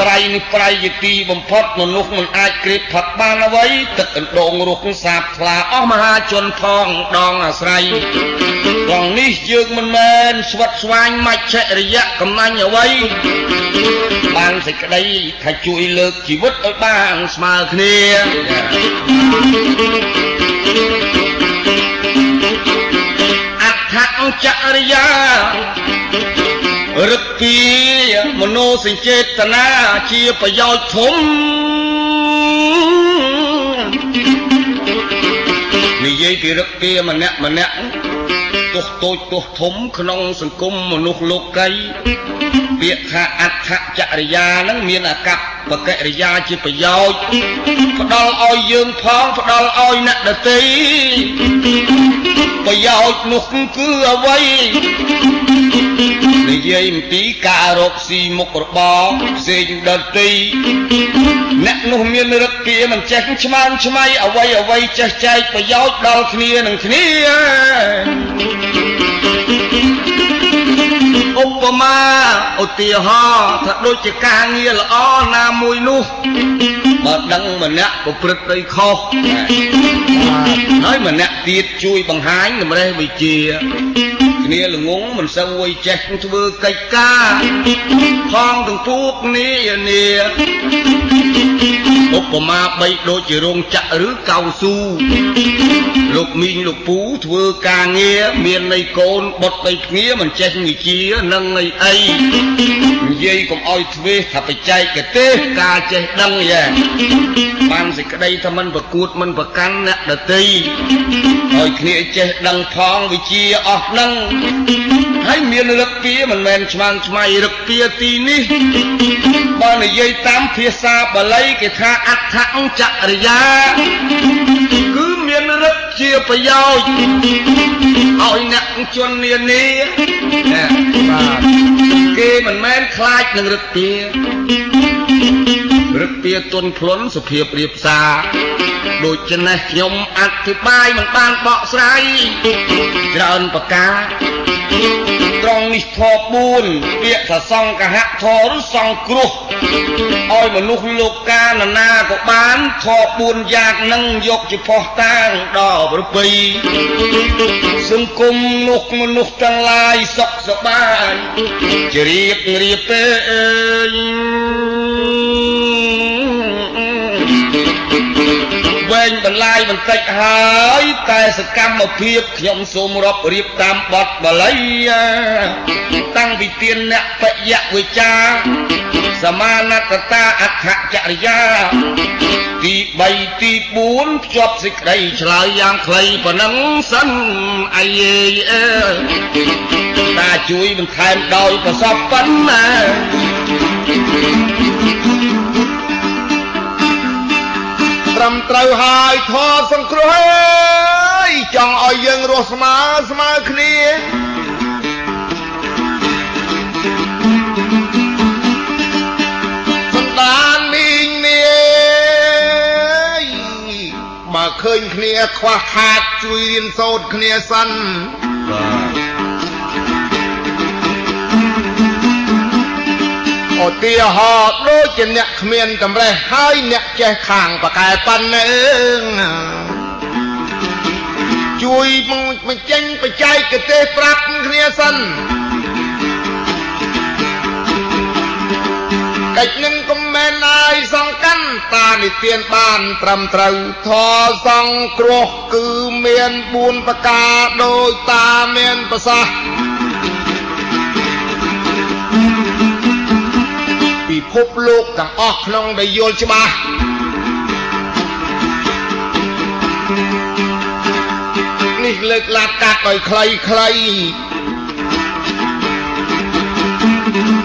ប្រៃនេះប្រៃជាទីបំផុតមនុស្សមិនអាចក្រេបផឹកបានអ្វីទឹកអណ្ដូងរុះសាបថ្លាអស់មហាជនផងដងអាស្រ័យត្រង់នេះយើងមិនមែនស្វិតស្វាញមច្ឆរិយៈកំណាញ់អ្វីបានសេចក្តីថាជួយលើកជីវិតឲ្យបានស្មើគ្នា ចរិយារឹកពីមโนសញ្ចេតនាជាប្រយោជន៍ធំនិយាយពីរឹកពីម្នាក់ម្នាក់ទោះតូចទោះធំក្នុងសង្គមមនុស្សលោកី ពាក្យថាអដ្ឋចរិយានឹងមានអកប្បកិរិយាជាប្រយោជន៍ផ្ដល់ឲ្យយើងផងផ្ដល់ឲ្យអ្នកដទៃប្រយោជន៍នោះគឺអ្វីនិយាយអំពីការរកស៊ីមុខរបរផ្សេងដទៃអ្នកនោះមានរឹកពីមិនចេះឆ្មើងឆ្មៃអ្វីអ្វីចេះចែកប្រយោជន៍ដល់គ្នានឹងគ្នាឧ បមាឧទាហរណ៍ថាដូចជាការងារល្អណាមួយនោះបើដឹងម្នាក់ប្រព្រឹត្តដីខុសហើយម្នាក់ទៀតជួយបង្ហាញតម្រេះវិជាគ្នាល្ងងមិនសូវចេះធ្វើកិច្ចការផងទាំងពួកគ្នានាឧបមាបីដូចជារោងចក្រឬកៅស៊ូ លោកមីងលោកពូធ្វើការងារមានន័យកូនបុតបីគ្នាមិនចេះវិជានឹងអីអីនិយាយកុំអោយទ្វេថាបច្ចេកទេសការចេះដឹងយ៉ាបានសេចក្តីថាមិនប្រកួតមិនប្រកាន់អ្នកដតីឲ្យគ្នាចេះដឹងផងវិជាអស់នឹងហើយមានរឹកពីមិនមែនឆ្មាំងឆ្មៃរឹកពីទីនេះបើនិយាយតាមភាសាបាលីគេថាអដ្ឋចរិយាគឺមា នរឹកជាប្រយោជន៍ឲ្យអ្នកជននានាបាទគេមិនមែនខ្លាចនឹងរឹកពីរឹកពីទុនភ្លុនសុភាពរៀបសារដូច្នេះខ្ញុំអធិប្បាយមិនបានបកស្រាយច្រើនប្រការ ត្រង់នេះធម៌4ពាក្យថាសង្កហៈធម៌ឬសង្គ្រោះឲ្យមនុស្សលោកកាលណាក៏បានធម៌4យ៉ាងនឹងយកជាផុសតាងដល់ប្រពៃសង្គមនោះមនុស្សទាំងឡាយសុខសប្បាយជ្រាបរៀបទេអើយ ងបន្លាយបន្តិចហើយតែសកម្មភាពខ្ញុំសូមរាប់រៀបតាមបទបាលីតាំងពីទានអ្នកបយៈវិចាសមានតតាអខចរិយាទី3ទី4ភ្ជាប់សេចក្តីឆ្លើយយ៉ាងខ្លីប៉ុណ្ណឹងសិនអាយអើតាជួយបន្ថែមដោយប្រសពប៉ុណ្ណា ត្រឹមត្រូវហើយធម៌សង្គ្រោះអើយចង់ឲ្យយើងរស់ស្មើស្មើគ្នាសន្តានមីងមីបើឃើញគ្នាខ្វះខាតជួយរៀនសូត្រគ្នាសិនបាទ ឧទាហរណ៍ដូចជាអ្នកគ្មានតម្រេះហើយអ្នកចេះខាងបកែប៉ុណ្ណឹងជួយបញ្ចេញបច្ចេកទេសប្រាប់គ្នាសិនកិច្ចនឹងក៏មែនហើយសង្កាន់តានិទានបានត្រឹមត្រូវធរសង្គ្រោះគឺមាន4ប្រការដោយតាមានប្រសាសន៍ ភពលោកទាំងអស់ក្នុងដែលយល់ច្បាស់នេះលើកឡាកាត់ឲ្យខ្លីខ្លី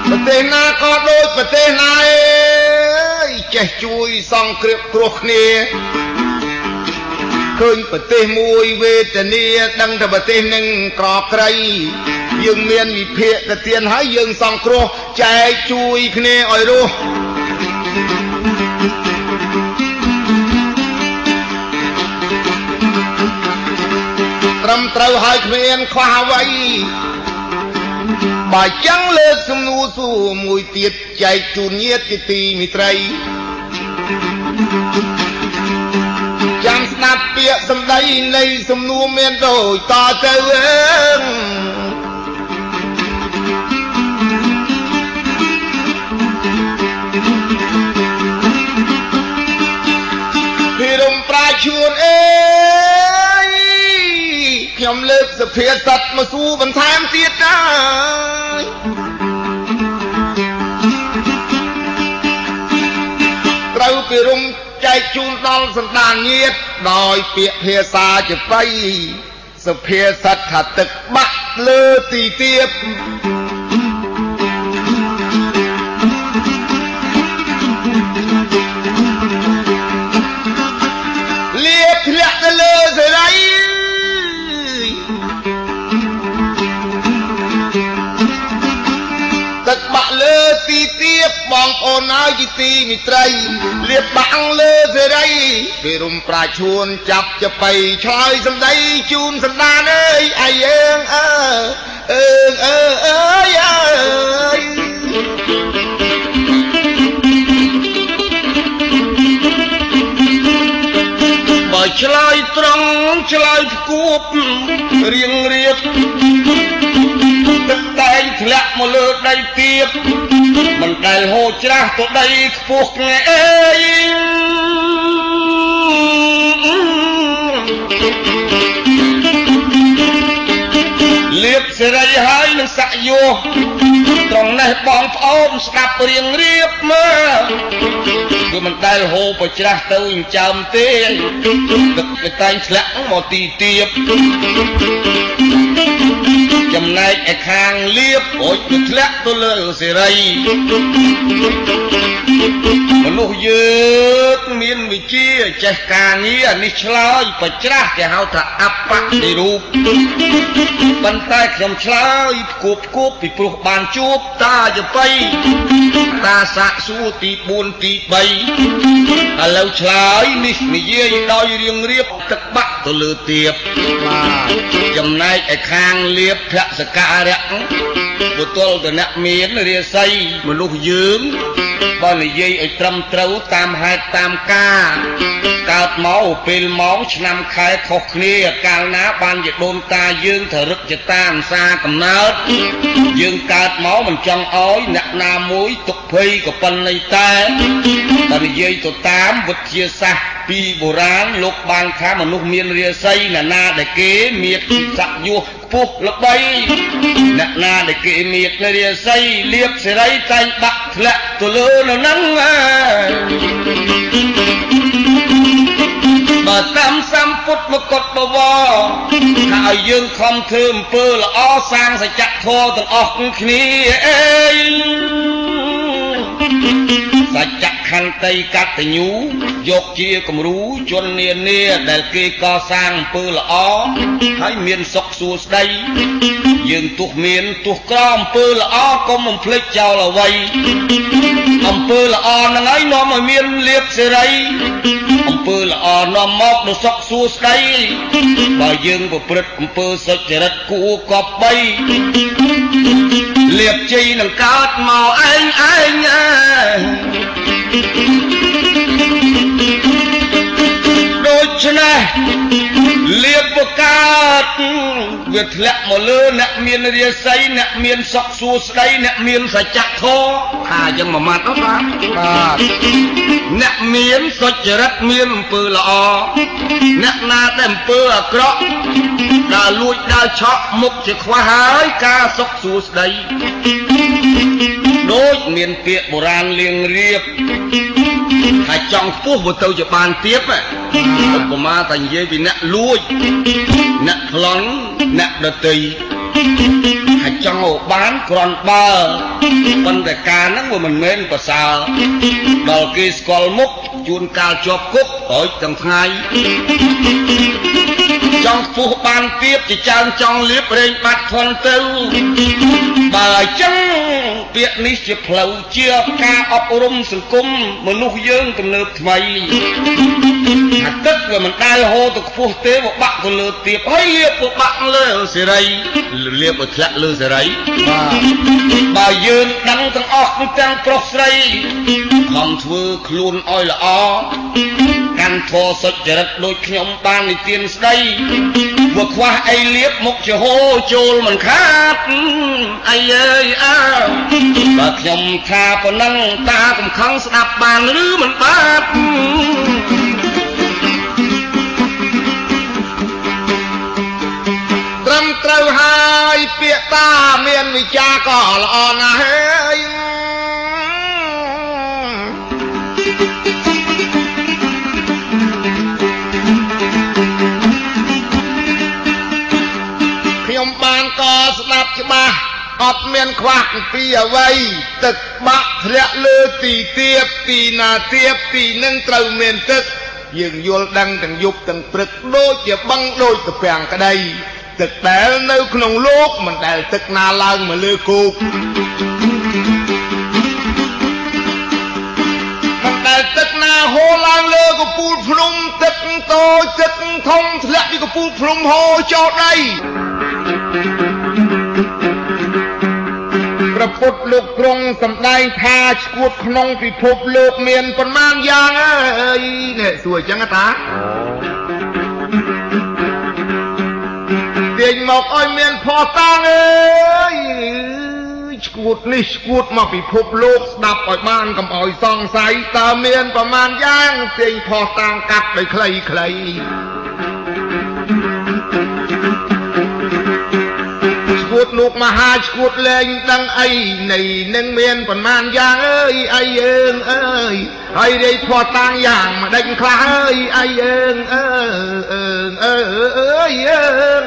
ប្រទេសណាក៏ដូចប្រទេសណាអើយចេះជួយសង្គ្រាមគ្រោះគ្នាឃើញប្រទេសមួយវេទនាដឹងតែប្រទេសនឹងក្រក្រៃ យើងមានវិភាកទានហើយយើងសង្គ្រោះចែកជួយគ្នាឲ្យរស់ត្រឹមត្រូវហើយគ្មានខ្វះអ្វីបើចឹងលើកសំណួរសួរមួយទៀតចែកជូនញាតិជាទីមិត្តរីចាំស្ដាប់ពាក្យសម្ដីនៃសំណួរមានដូចតទៅអើ ឈួនអេខ្ញុំលើកសភាសិតមកសួរបន្ថែមទៀតដែរត្រូវពីរុំចែកជូនដល់សន្តានញាតដោយពាក្យភាសាជាបៃសភាសិតថាទឹ កបាក់លើទីទៀបបងប្អូនហើយជាទីមិត្តរីលៀបបាំងលើសេរីពេលរំប្រាឈួនចាប់ចបៃឆ្លើយសម្ដីជូនសន្តានអើយអាយយើងអើអើអើអើយអើយបើឆ្លើយត្រង់ឆ្លើយគួបរៀងរៀបទឹក តែងធ្លាក់មកលើដីទៀតមិនដែលហូរច្រាស់ទៅដីខ្ពស់គ្នាអេយលៀបសេរីហើយនឹងសាក់យោត្រង់នេះបងប្អូនស្ដាប់រៀងរៀបមើលគឺមិនដែលហូរប្រច្រាស់ទៅចិញ្ចើមទេទឹកតែងធ្លាក់មកទីទៀប ចំណែកឯខាងលៀបអូចគឺធ្លាក់ទៅលើសេរីមនុស្សយើងមានវិជាចេះការងារនេះឆ្លើយបច្រាស់គេហៅថាអបនិរូបប៉ុន្តែខ្ញុំឆ្លើយគួបគួបពីព្រោះបានជួបតាយបៃតាសាក់សួរទី4ទី3ឥឡូវឆ្លើយនេះនិយាយដោយរៀងរៀបទឹកបាក់ទៅលើទៀបបាទចំណែកឯខាងលៀបភសការៈ បុទលតនមានរាសីមនុស្សយើងបើនិយាយឲ្យត្រឹមត្រូវតាមហេតុតាមការកើតមកពេលម៉ោងឆ្នាំខែខុសគ្នាកាលណាបានជាដូនតាយើងទៅរឹកចតាអសាកំណើតយើងកើតមកមិនចង់ឲ្យអ្នកណាមួយទុកភ័យក៏ប៉ុណ្ណេះតែបើនិយាយទៅតាមវិទ្យាសាស្ត្រពីបុរាណលោកបានថាមនុស្សមានរាសីណានាដែលគេមានស័កយុះខ្ពស់ល្បីអ្នកណាដែលគេមានរាសីលៀបសេរីតែងបាក់ធ្លាក់ទៅលើនៅហ្នឹងបើតាមសម្ពុទ្ធមកុដបវរថាឲ្យយើងខំធ្វើអំពើល្អសាងសច្ចធម៌ទាំងអស់គ្នាអេសច្ច ខន្តីកតញ្ញូយកជាគំរូជននានាដែលគេកសាងអំពើល្អហើយមានសុខសួស្តីយើងទោះមានទោះក្រអំពើល្អកុំបំភ្លេចចោលអ្វីអំពើល្អនឹងហើយនាំឲ្យមានលៀបសេរីអំពើល្អនាំមកនូវសុខសួស្តីបើយើងប្រព្រឹត្តអំពើសុចរិតគួរកប់បី លៀបជ័យនឹងកើតមកឯងឯងអើដូច្នេះលៀបបកើតវាធ្លាក់មកលើអ្នកមានរាសីអ្នកមានសុខសួស្តីអ្នកមានសច្ចធម៌ថាអញ្ចឹងមួយម៉ាត់អត់បាទបាទ អ្នកមានសុចរិតមានអំពើល្អអ្នកណាដែលអំពើអាក្រក់ដើរលួចដើរឆក់មុខជាខ្វះហើយការសុខសួស្តីដូចមានពាក្យបុរាណលៀងរៀបថាចង់ខ្ពស់មកទៅជាបានទៀតឧបមាតែនិយាយពីអ្នកលួចអ្នកប្លន់អ្នកដតី ហើយចង់ឲ្យបានក្រាន់បើប៉ុន្តែការហ្នឹងវាមិនមែនប្រសើរដល់គេស្គាល់មុខជួនកាលជាប់គុកហើយទាំងថ្ងៃចង់ខ្ពស់បានទៀតជាចើងចង់លៀបរែងបាត់ធន់ទៅ បើអញ្ចឹងពាក្យនេះជាផ្លូវជាការអប់រំសង្គមមនុស្សយើងទំនើបថ្មីអាទឹកវាមិនដែលហូរទៅខ្ពស់ទេវាបាក់ទៅលើទៀបហើយលៀបវាបាក់លើសេរីលៀបវាធ្លាក់លើសេរីបាទបើយើងដឹងទាំងអស់ទាំងប្រុសស្រីខំធ្វើខ្លួនឲ្យល្អ កាន់ធរសុចរិតដូចខ្ញុំបាននិទានស្ដីវាខ្វះអីលៀបមុខជាហូរចូលមិនខាតអីអើយអើបើខ្ញុំថាប៉ុណ្ណឹងតាកំខឹងស្ដាប់បានឬមិនបាទត្រឹមយពាក្យតាមានវិចារក៏ល្អណាស់ហើយ អត់មានខ្វះអំពីអ្វីទឹកបាក់ធ្លាក់លើទីទៀបទីណាទៀបទីនឹងត្រូវមានទឹកយើងយល់ដឹងទាំងយប់ទាំងព្រឹកដូចជាបឹងដូចទៅពាំងក្តីទឹកដែលនៅក្នុងលោកមិនដែលទឹកណាឡើងមកលើគោកមិនដែលទឹកណាហូរឡើងលើកពូលភ្នំទឹកតូចទឹកធំធ្លាក់ពីកពូលភ្នំហូរចូលដី ព្រះពុទ្ធលោកទ្រង់សម្ដែងថាឈួតក្នុងពិភពលោកមានប៉ុន្មានយ៉ាងអើយនេះសួរអញ្ចឹងតាទាញមកឲ្យមានផោះតាំងអើយឈួតនេះឈួតមកពិភពលោកស្ដាប់ឲ្យបានកុំឲ្យសង្ស័យតើមានប្រមាណយ៉ាងទាញផោះតាំងកាត់ដោយខ្លីៗួ តលោកមហាឈួតលែងដឹងអីនៃនឹងមានប៉ុន្មានយ៉ាងអើយអីយើងអើយហើយរាយធေါ်តាំងយ៉ាងមិនដេញខ្លះអើយអីយើងអើអើអើអើយយើង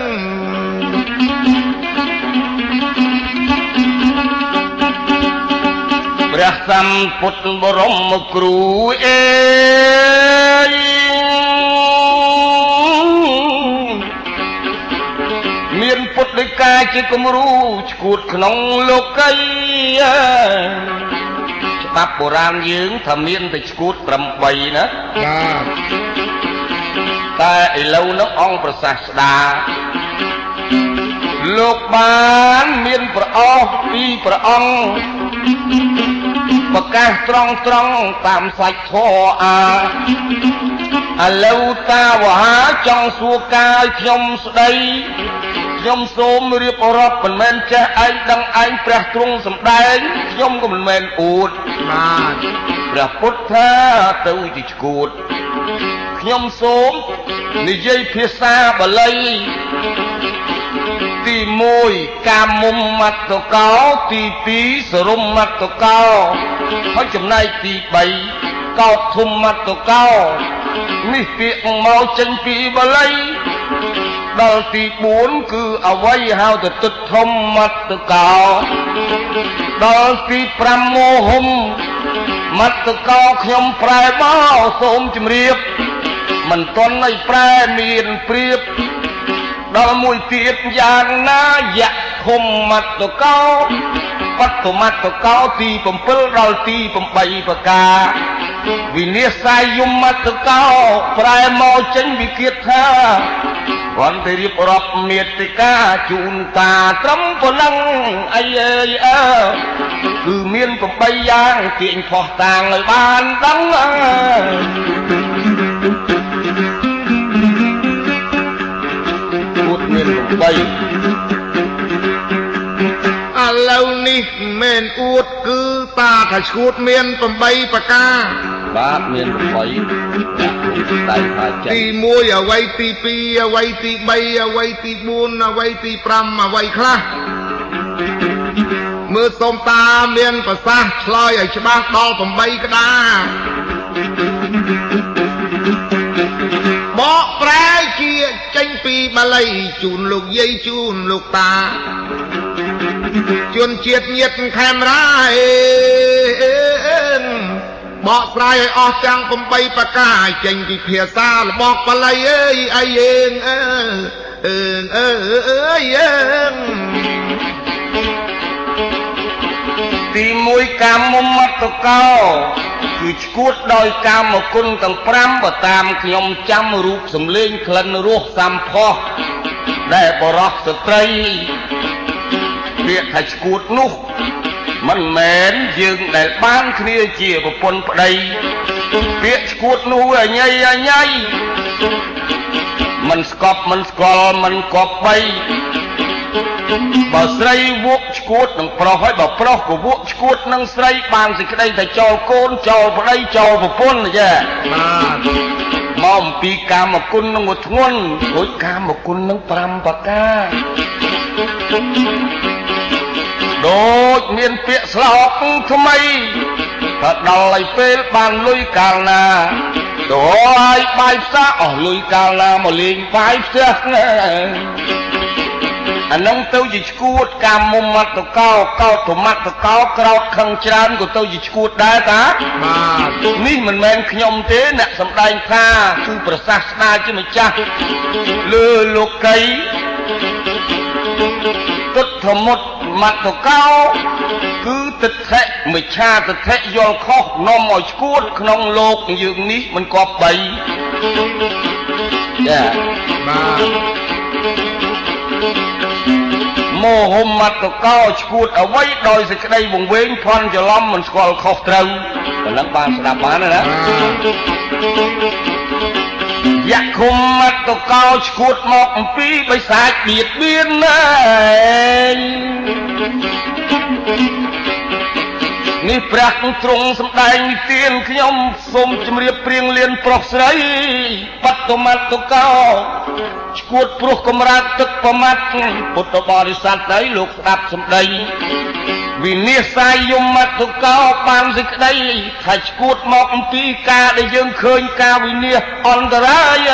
ព្រះសម្ពុទ្ធបរមគ្រូអេ ដោយការជាគំរូឈួតក្នុងលោកីច្បាប់បុរាណយើងថាមានតែឈួត8ណាបាទតែឥឡូវនោះអង្គប្រសាសស្ដាលោកបានមានប្រអស់ពីព្រះអង្គប្រកាសត្រង់ត្រង់តាមសាច់ធរអាឥឡូវតាវហាចង់សួរកាយខ្ញុំស្ដី ខ្ញុំសូមរៀបរាប់មិនមែនចេះឯងដឹងឯងព្រះទ្រង់សម្ដែងខ្ញុំក៏មិនមែនអួតបាទព្រះពុទ្ធថាទៅជាឈួតខ្ញុំសូមនិយាយភាសាបាលីទី1កាមុំមត្តកោទី2សរុមមត្តកោហើយចំណែកទី3កោធុំមត្តកោនេះពាក្យមកចេញពីបាលី ដល់ទី4គឺអវ័យហៅទៅទឹកធំមត្តកោដល់ទី5មោហុំមត្តកោខ្ញុំប្រែបោសូមជម្រាប មិនតន់ឲ្យប្រែមានព្រៀបដល់មួយទៀតយ៉ាងណាយៈធំមត្តកោបត្តមត្តកោទី7ដល់ទី8ប្រការវិនិច្ឆ័យយមត្តកោប្រែមកចេញវិគិតថា គាត់ទៅរៀបរាប់មេតិកាជូនតាត្រឹមប៉ុណ្ណឹងអីអើយអើគឺមាន8យ៉ាងទាញផោះតាងឲ្យបានដឹងអើពុទ្ធមាន8ឥឡូវនេះមិនអួតគឺតាថាឈួតមាន8ប្រការ បាទមាន8ដាក់ដៃថាចេះទី1អ្វីទី2អ្វីទី3អ្វីទី4អ្វីទី5អ្វីខ្លះមើលសូមតាមានប្រសាសន៍ឆ្លើយឲ្យច្បាស់ដល់8ក្តាបកប្រែជាចេញពីបាលីជូនលោកយាយជូនលោកតាជនជាតិញាតខេមរា បកស្រាយឲ្យអស់ទាំង8ប្រការចេញពីភាសារបស់បាលីអើយអីអើងអើអើងអើអើយអើងទី1កាមមត្តកោគឺឈួតដោយកាមគុណទាំង5បើតាមខ្ញុំចាំរូបសំលេងក្លិនរសសម្ផស្សដែលបរោះស្ត្រីពាក្យថាឈួតនោះ មិនមែនយើងដែលបានគ្នាជាប្រពន្ធប្តីពាក្យឈួតនោះអញៃអញៃមិនស្កប់មិនស្គាល់មិនគប់បីបើស្រីវក់ឈួតនឹងប្រុសហើយបើប្រុសក៏វក់ឈួតនឹងស្រីបានសេចក្តីតែចោលកូនចោលប្តីចោលប្រពន្ធចាបាទមកអំពីកាមគុណនឹងមួយធ្ងន់រួចកាមគុណនឹង5ប្រការ ដូចមានពាក្យស្លោកថ្មីថាដល់ឲ្យពេលបានលុយកាលណាទៅឲ្យបាយផ្សារអស់លុយកាលណាមកលេងបាយផ្ទះអានឹងទៅជាឈួតកាមុំមាត់តកោកោតម៉ាត់តកោក្រោតខឹងច្រើនក៏ទៅជាឈួតដែរតាបាទនេះមិនមែនខ្ញុំទេអ្នកសំដែងថាគឺប្រសាសន៍ស្ដារជាម្ចាស់លើលោកី ទុតធមុតមត្តកោ គឺទិដ្ឋិមិឆាទិដ្ឋិយល់ខុសនាំឲ្យឈួត ក្នុងលោកយើងនេះមិនគប់បីចាបាទមោហមត្តកោឈួតអ្វីដោយសេចក្តីវង្វេងភ័ន្តច្រឡំមិនស្គាល់ខុសត្រូវប៉ុណ្ណឹងបានស្ដាប់បានណា យៈគុំមត្តកោឈួតមកអំពីបិសាចបៀតបៀនណានេះព្រះទ្រង់សម្ដែងនិទានខ្ញុំសូមជម្រាបព្រៀងលៀនប្រុសស្រីបត្តមត្តកោឈួតព្រោះកំរាតទឹកប្រមាត់ពុទ្ធបរិស័ទទៅលោកស្ដាប់សម្ដី វិនិច្ឆ័យយមតុកោបានសេចក្តីថាឈួតមកអំពីការដែលយើងឃើញការវិនិច្ឆ័យអន្តរាយ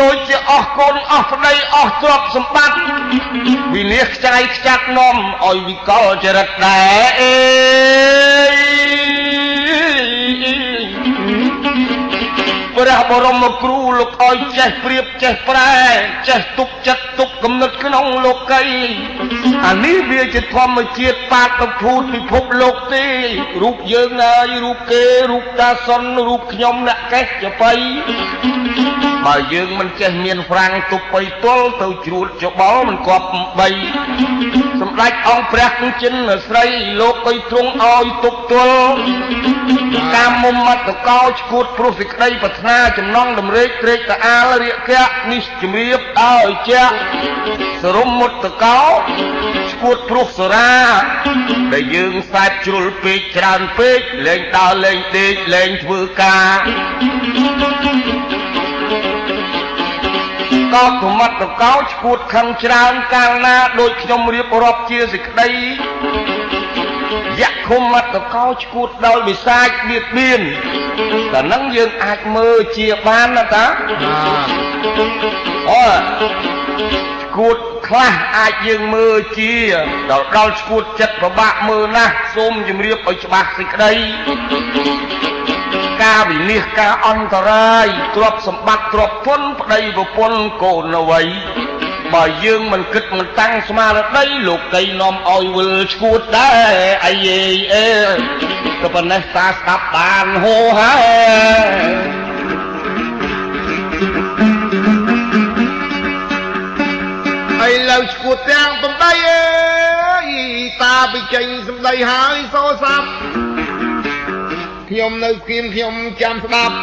ដូចជាអស់កូនអស់ប្តីអស់ទ្រព្យសម្បត្តិវិនិច្ឆ័យខ្ចាយខ្ចាត់នាំឲ្យវិកលចរិតដែរអេ បរមគ្រូលោកឲ្យចេះព្រៀបចេះប្រែចេះទប់ចិត្តទប់គំនិតក្នុងលោកីអានេះវាជាធម្មជាតិបាតភូតពិភពលោកទេរូបយើងហើយរូបគេរូបតាសុនរូបខ្ញុំអ្នកកេះចបៃ បើយើងមិនចេះមានហ្វ្រាំងទុបបីទល់ទៅជ្រួតច្បល់មិនគប់បីសម្ដេចអង្គព្រះចិនស្រីលោកឲ្យទ្រង់ឲ្យទុបទល់តាមមុំមត្តកោឈួតព្រោះសេចក្តីប្រាថ្នាចំណងដំរេកត្រេកតាអាលរាគៈនេះជំរាបឲ្យជាសរុមមុត្តកោឈួតព្រោះសរាដែលយើងសែបជ្រុលពេកច្រើនពេកលែងដើរលែងដេកលែងធ្វើការ កោតធម្មតកោឈួតខឹងច្រើនកាលណាដូចខ្ញុំរៀបរាប់ជាសេចក្តីយៈខុមតកោឈួតដោយវិសាចបៀតបៀនតែនឹងយើងអាចមើលជាបានណាតាអូឈួតខ្លះអាចយើងមើលជាដល់ដល់ឈួតចិត្តពិបាកមើលណាស់សូមជម្រាបឲ្យច្បាស់សេចក្តី ការវិនិច្ឆ័យការអន្តរាយទ្រព្យសម្បត្តិទ្រព្យធនប្តីប្រពន្ធកូនអ្វីបើយើងមិនគិតមិនតាំងស្មារតីលោកកៃនាំឲ្យវិលឈួតដែរអាយេអេក៏ប៉ុណ្ណេះតាស្ដាប់បានហូហើយឥឡូវឈួតទាំងបំដីអើយតាបិចេញសំដីហើយសោសាប់ ខ្ញុំនៅស្គៀមខ្ញុំចាំស្ដាប់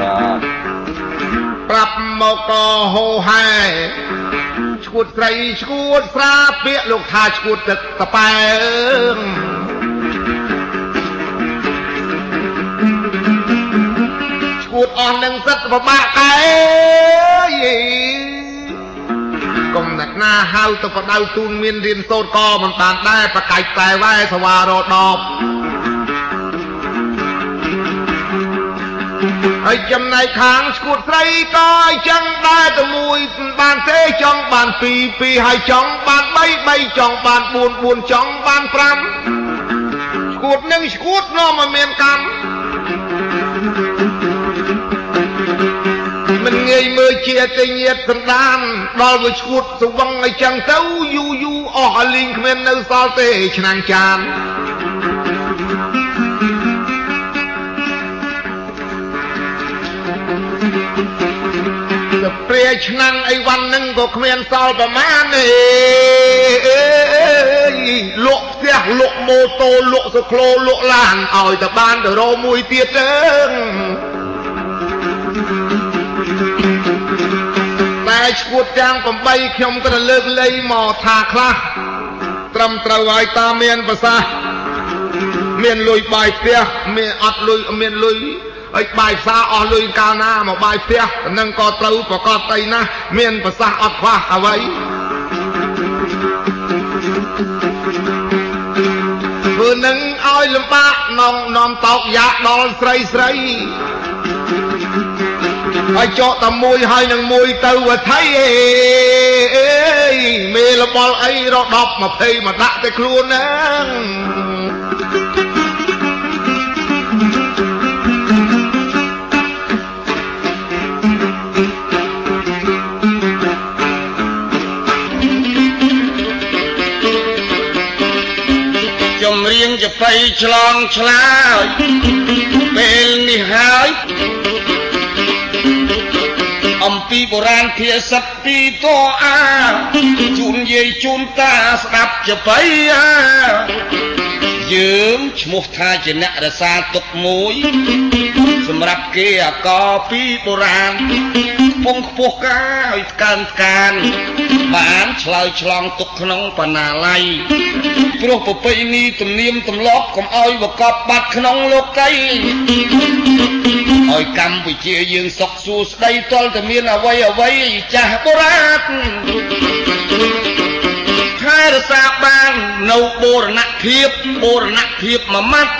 បាទប្រាប់មកក៏ហូហែឈួតស្រីឈួតស្រាពាកលោកថាឈួតទឹកតប៉ែឈួតអស់នឹងសិតពិបាកកែកុំអ្នកណាហៅទៅបដៅទូនមានរៀនសូត្រក៏មិនបានដែរប្រកាច់តែវ៉ែសវារដប ហើយចំណែកខាងស្គួតស្រីក៏អញ្ចឹងដែរតែមួយបានទេចង់បាន2 2ហើយចង់បាន3 3ចង់បាន4 4ចង់បាន5ស្គួតនឹងស្គួតនាំមកមានកម្មមិនងាយមើលជាទេញាតសន្តានដល់វាឈួតស្វឹងអញ្ចឹងទៅយូយូអស់ឲ្យលីងគ្មាននៅសល់ទេឆ្នាំងចាន ទៅព្រាយឆ្នាំងអីវ៉ាន់នឹងក៏គ្មានសល់ប្រមាណទេលក់ផ្ទះលក់ម៉ូតូលក់សក្លូលក់ឡានឲ្យតែបានទៅរោមួយទៀតទេតែឈួតទាំង8ខ្ញុំក៏លើកលែងមកថាខ្លះត្រឹមត្រូវហើយតាមានប្រសាសន៍មានលុយបាយផ្ទះមានអត់លុយមានលុយ ហើយបាយផ្សារអស់លុយកាលណាមកបាយផ្ទះនឹងក៏ត្រូវប្រកបតៃណាស់មានប្រសាសន៍អត់ខ្វះអ្វីធ្វើនឹងឲ្យលំបាកនងនាំតោកយ៉ាដល់ស្រីស្រីហើយចកតែមួយហើយនឹងមួយទៅវថៃអេមេលបល់អីរដប់20មកដាក់តែខ្លួនហ្នឹង រៀងចបៃឆ្លងឆ្លើយពេលនេះហើយអំពីបុរាណភាសិតពីតអាជូនយាយជូនតាស្ដាប់ចបៃអាយើងឈ្មោះថាជាអ្នករសាទុកមួយ សម្រាប់គេអកពីបុរាណ ពងខ្ពស់កាឲ្យស្កើនស្កាន បានឆ្លើយឆ្លងទុកក្នុងបណ្ណាល័យព្រោះប្រពៃណីទំនៀមទម្លាប់កុំឲ្យវកប់បាត់ក្នុងលោកីឲ្យកម្ពុជាយើងសុខសួស្តីតលតែមានអ្វីអ្វីចាស់បុរាណថែ រក្សាបាននៅបូរណភាពបូរណភាពមួយម៉ាត់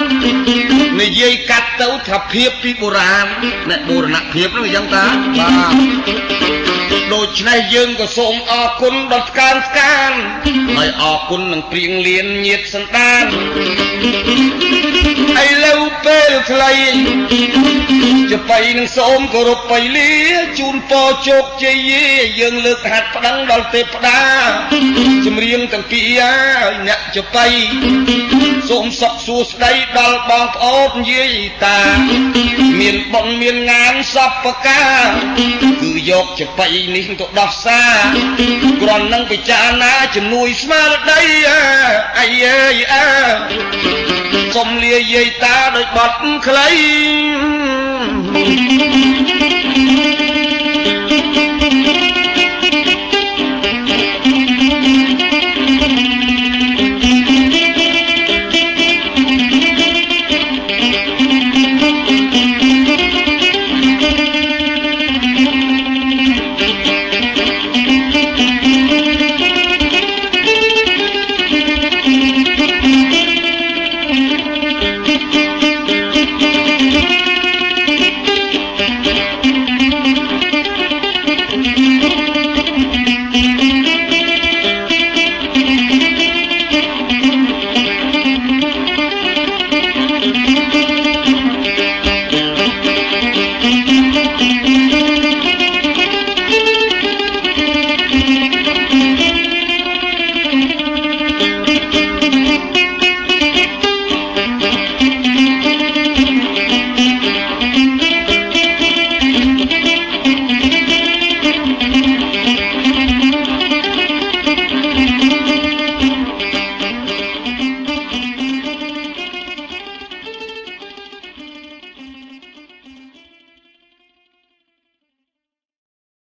និយាយកាត់ទៅថាភាពពីបុរាណអ្នកបូរណភាពនោះយ៉ាងតាបាទដូច្នេះយើងក៏សូមអរគុណដល់ស្កានស្កានហើយអរគុណនឹងព្រៀងលៀនញាតសន្តានឥឡូវពេលខ្លីចបៃនឹងសូមគោរពបៃលាជូនពរជោគជ័យយើងលើកហាត់ប្តឹងដល់ទេពតាចម្រៀងទាំងពីរហើយអ្នកចបៃសូមសុខសួស្តីដល់បងប្អូនយាយតា មានបងមានងានសពការគឺយកចបៃនេះទៅដោះសារគ្រាន់នឹងពិចារណាជំនួយស្មារតីអីអើយអើសុំលាយាយតាដោយបត់ខ្លី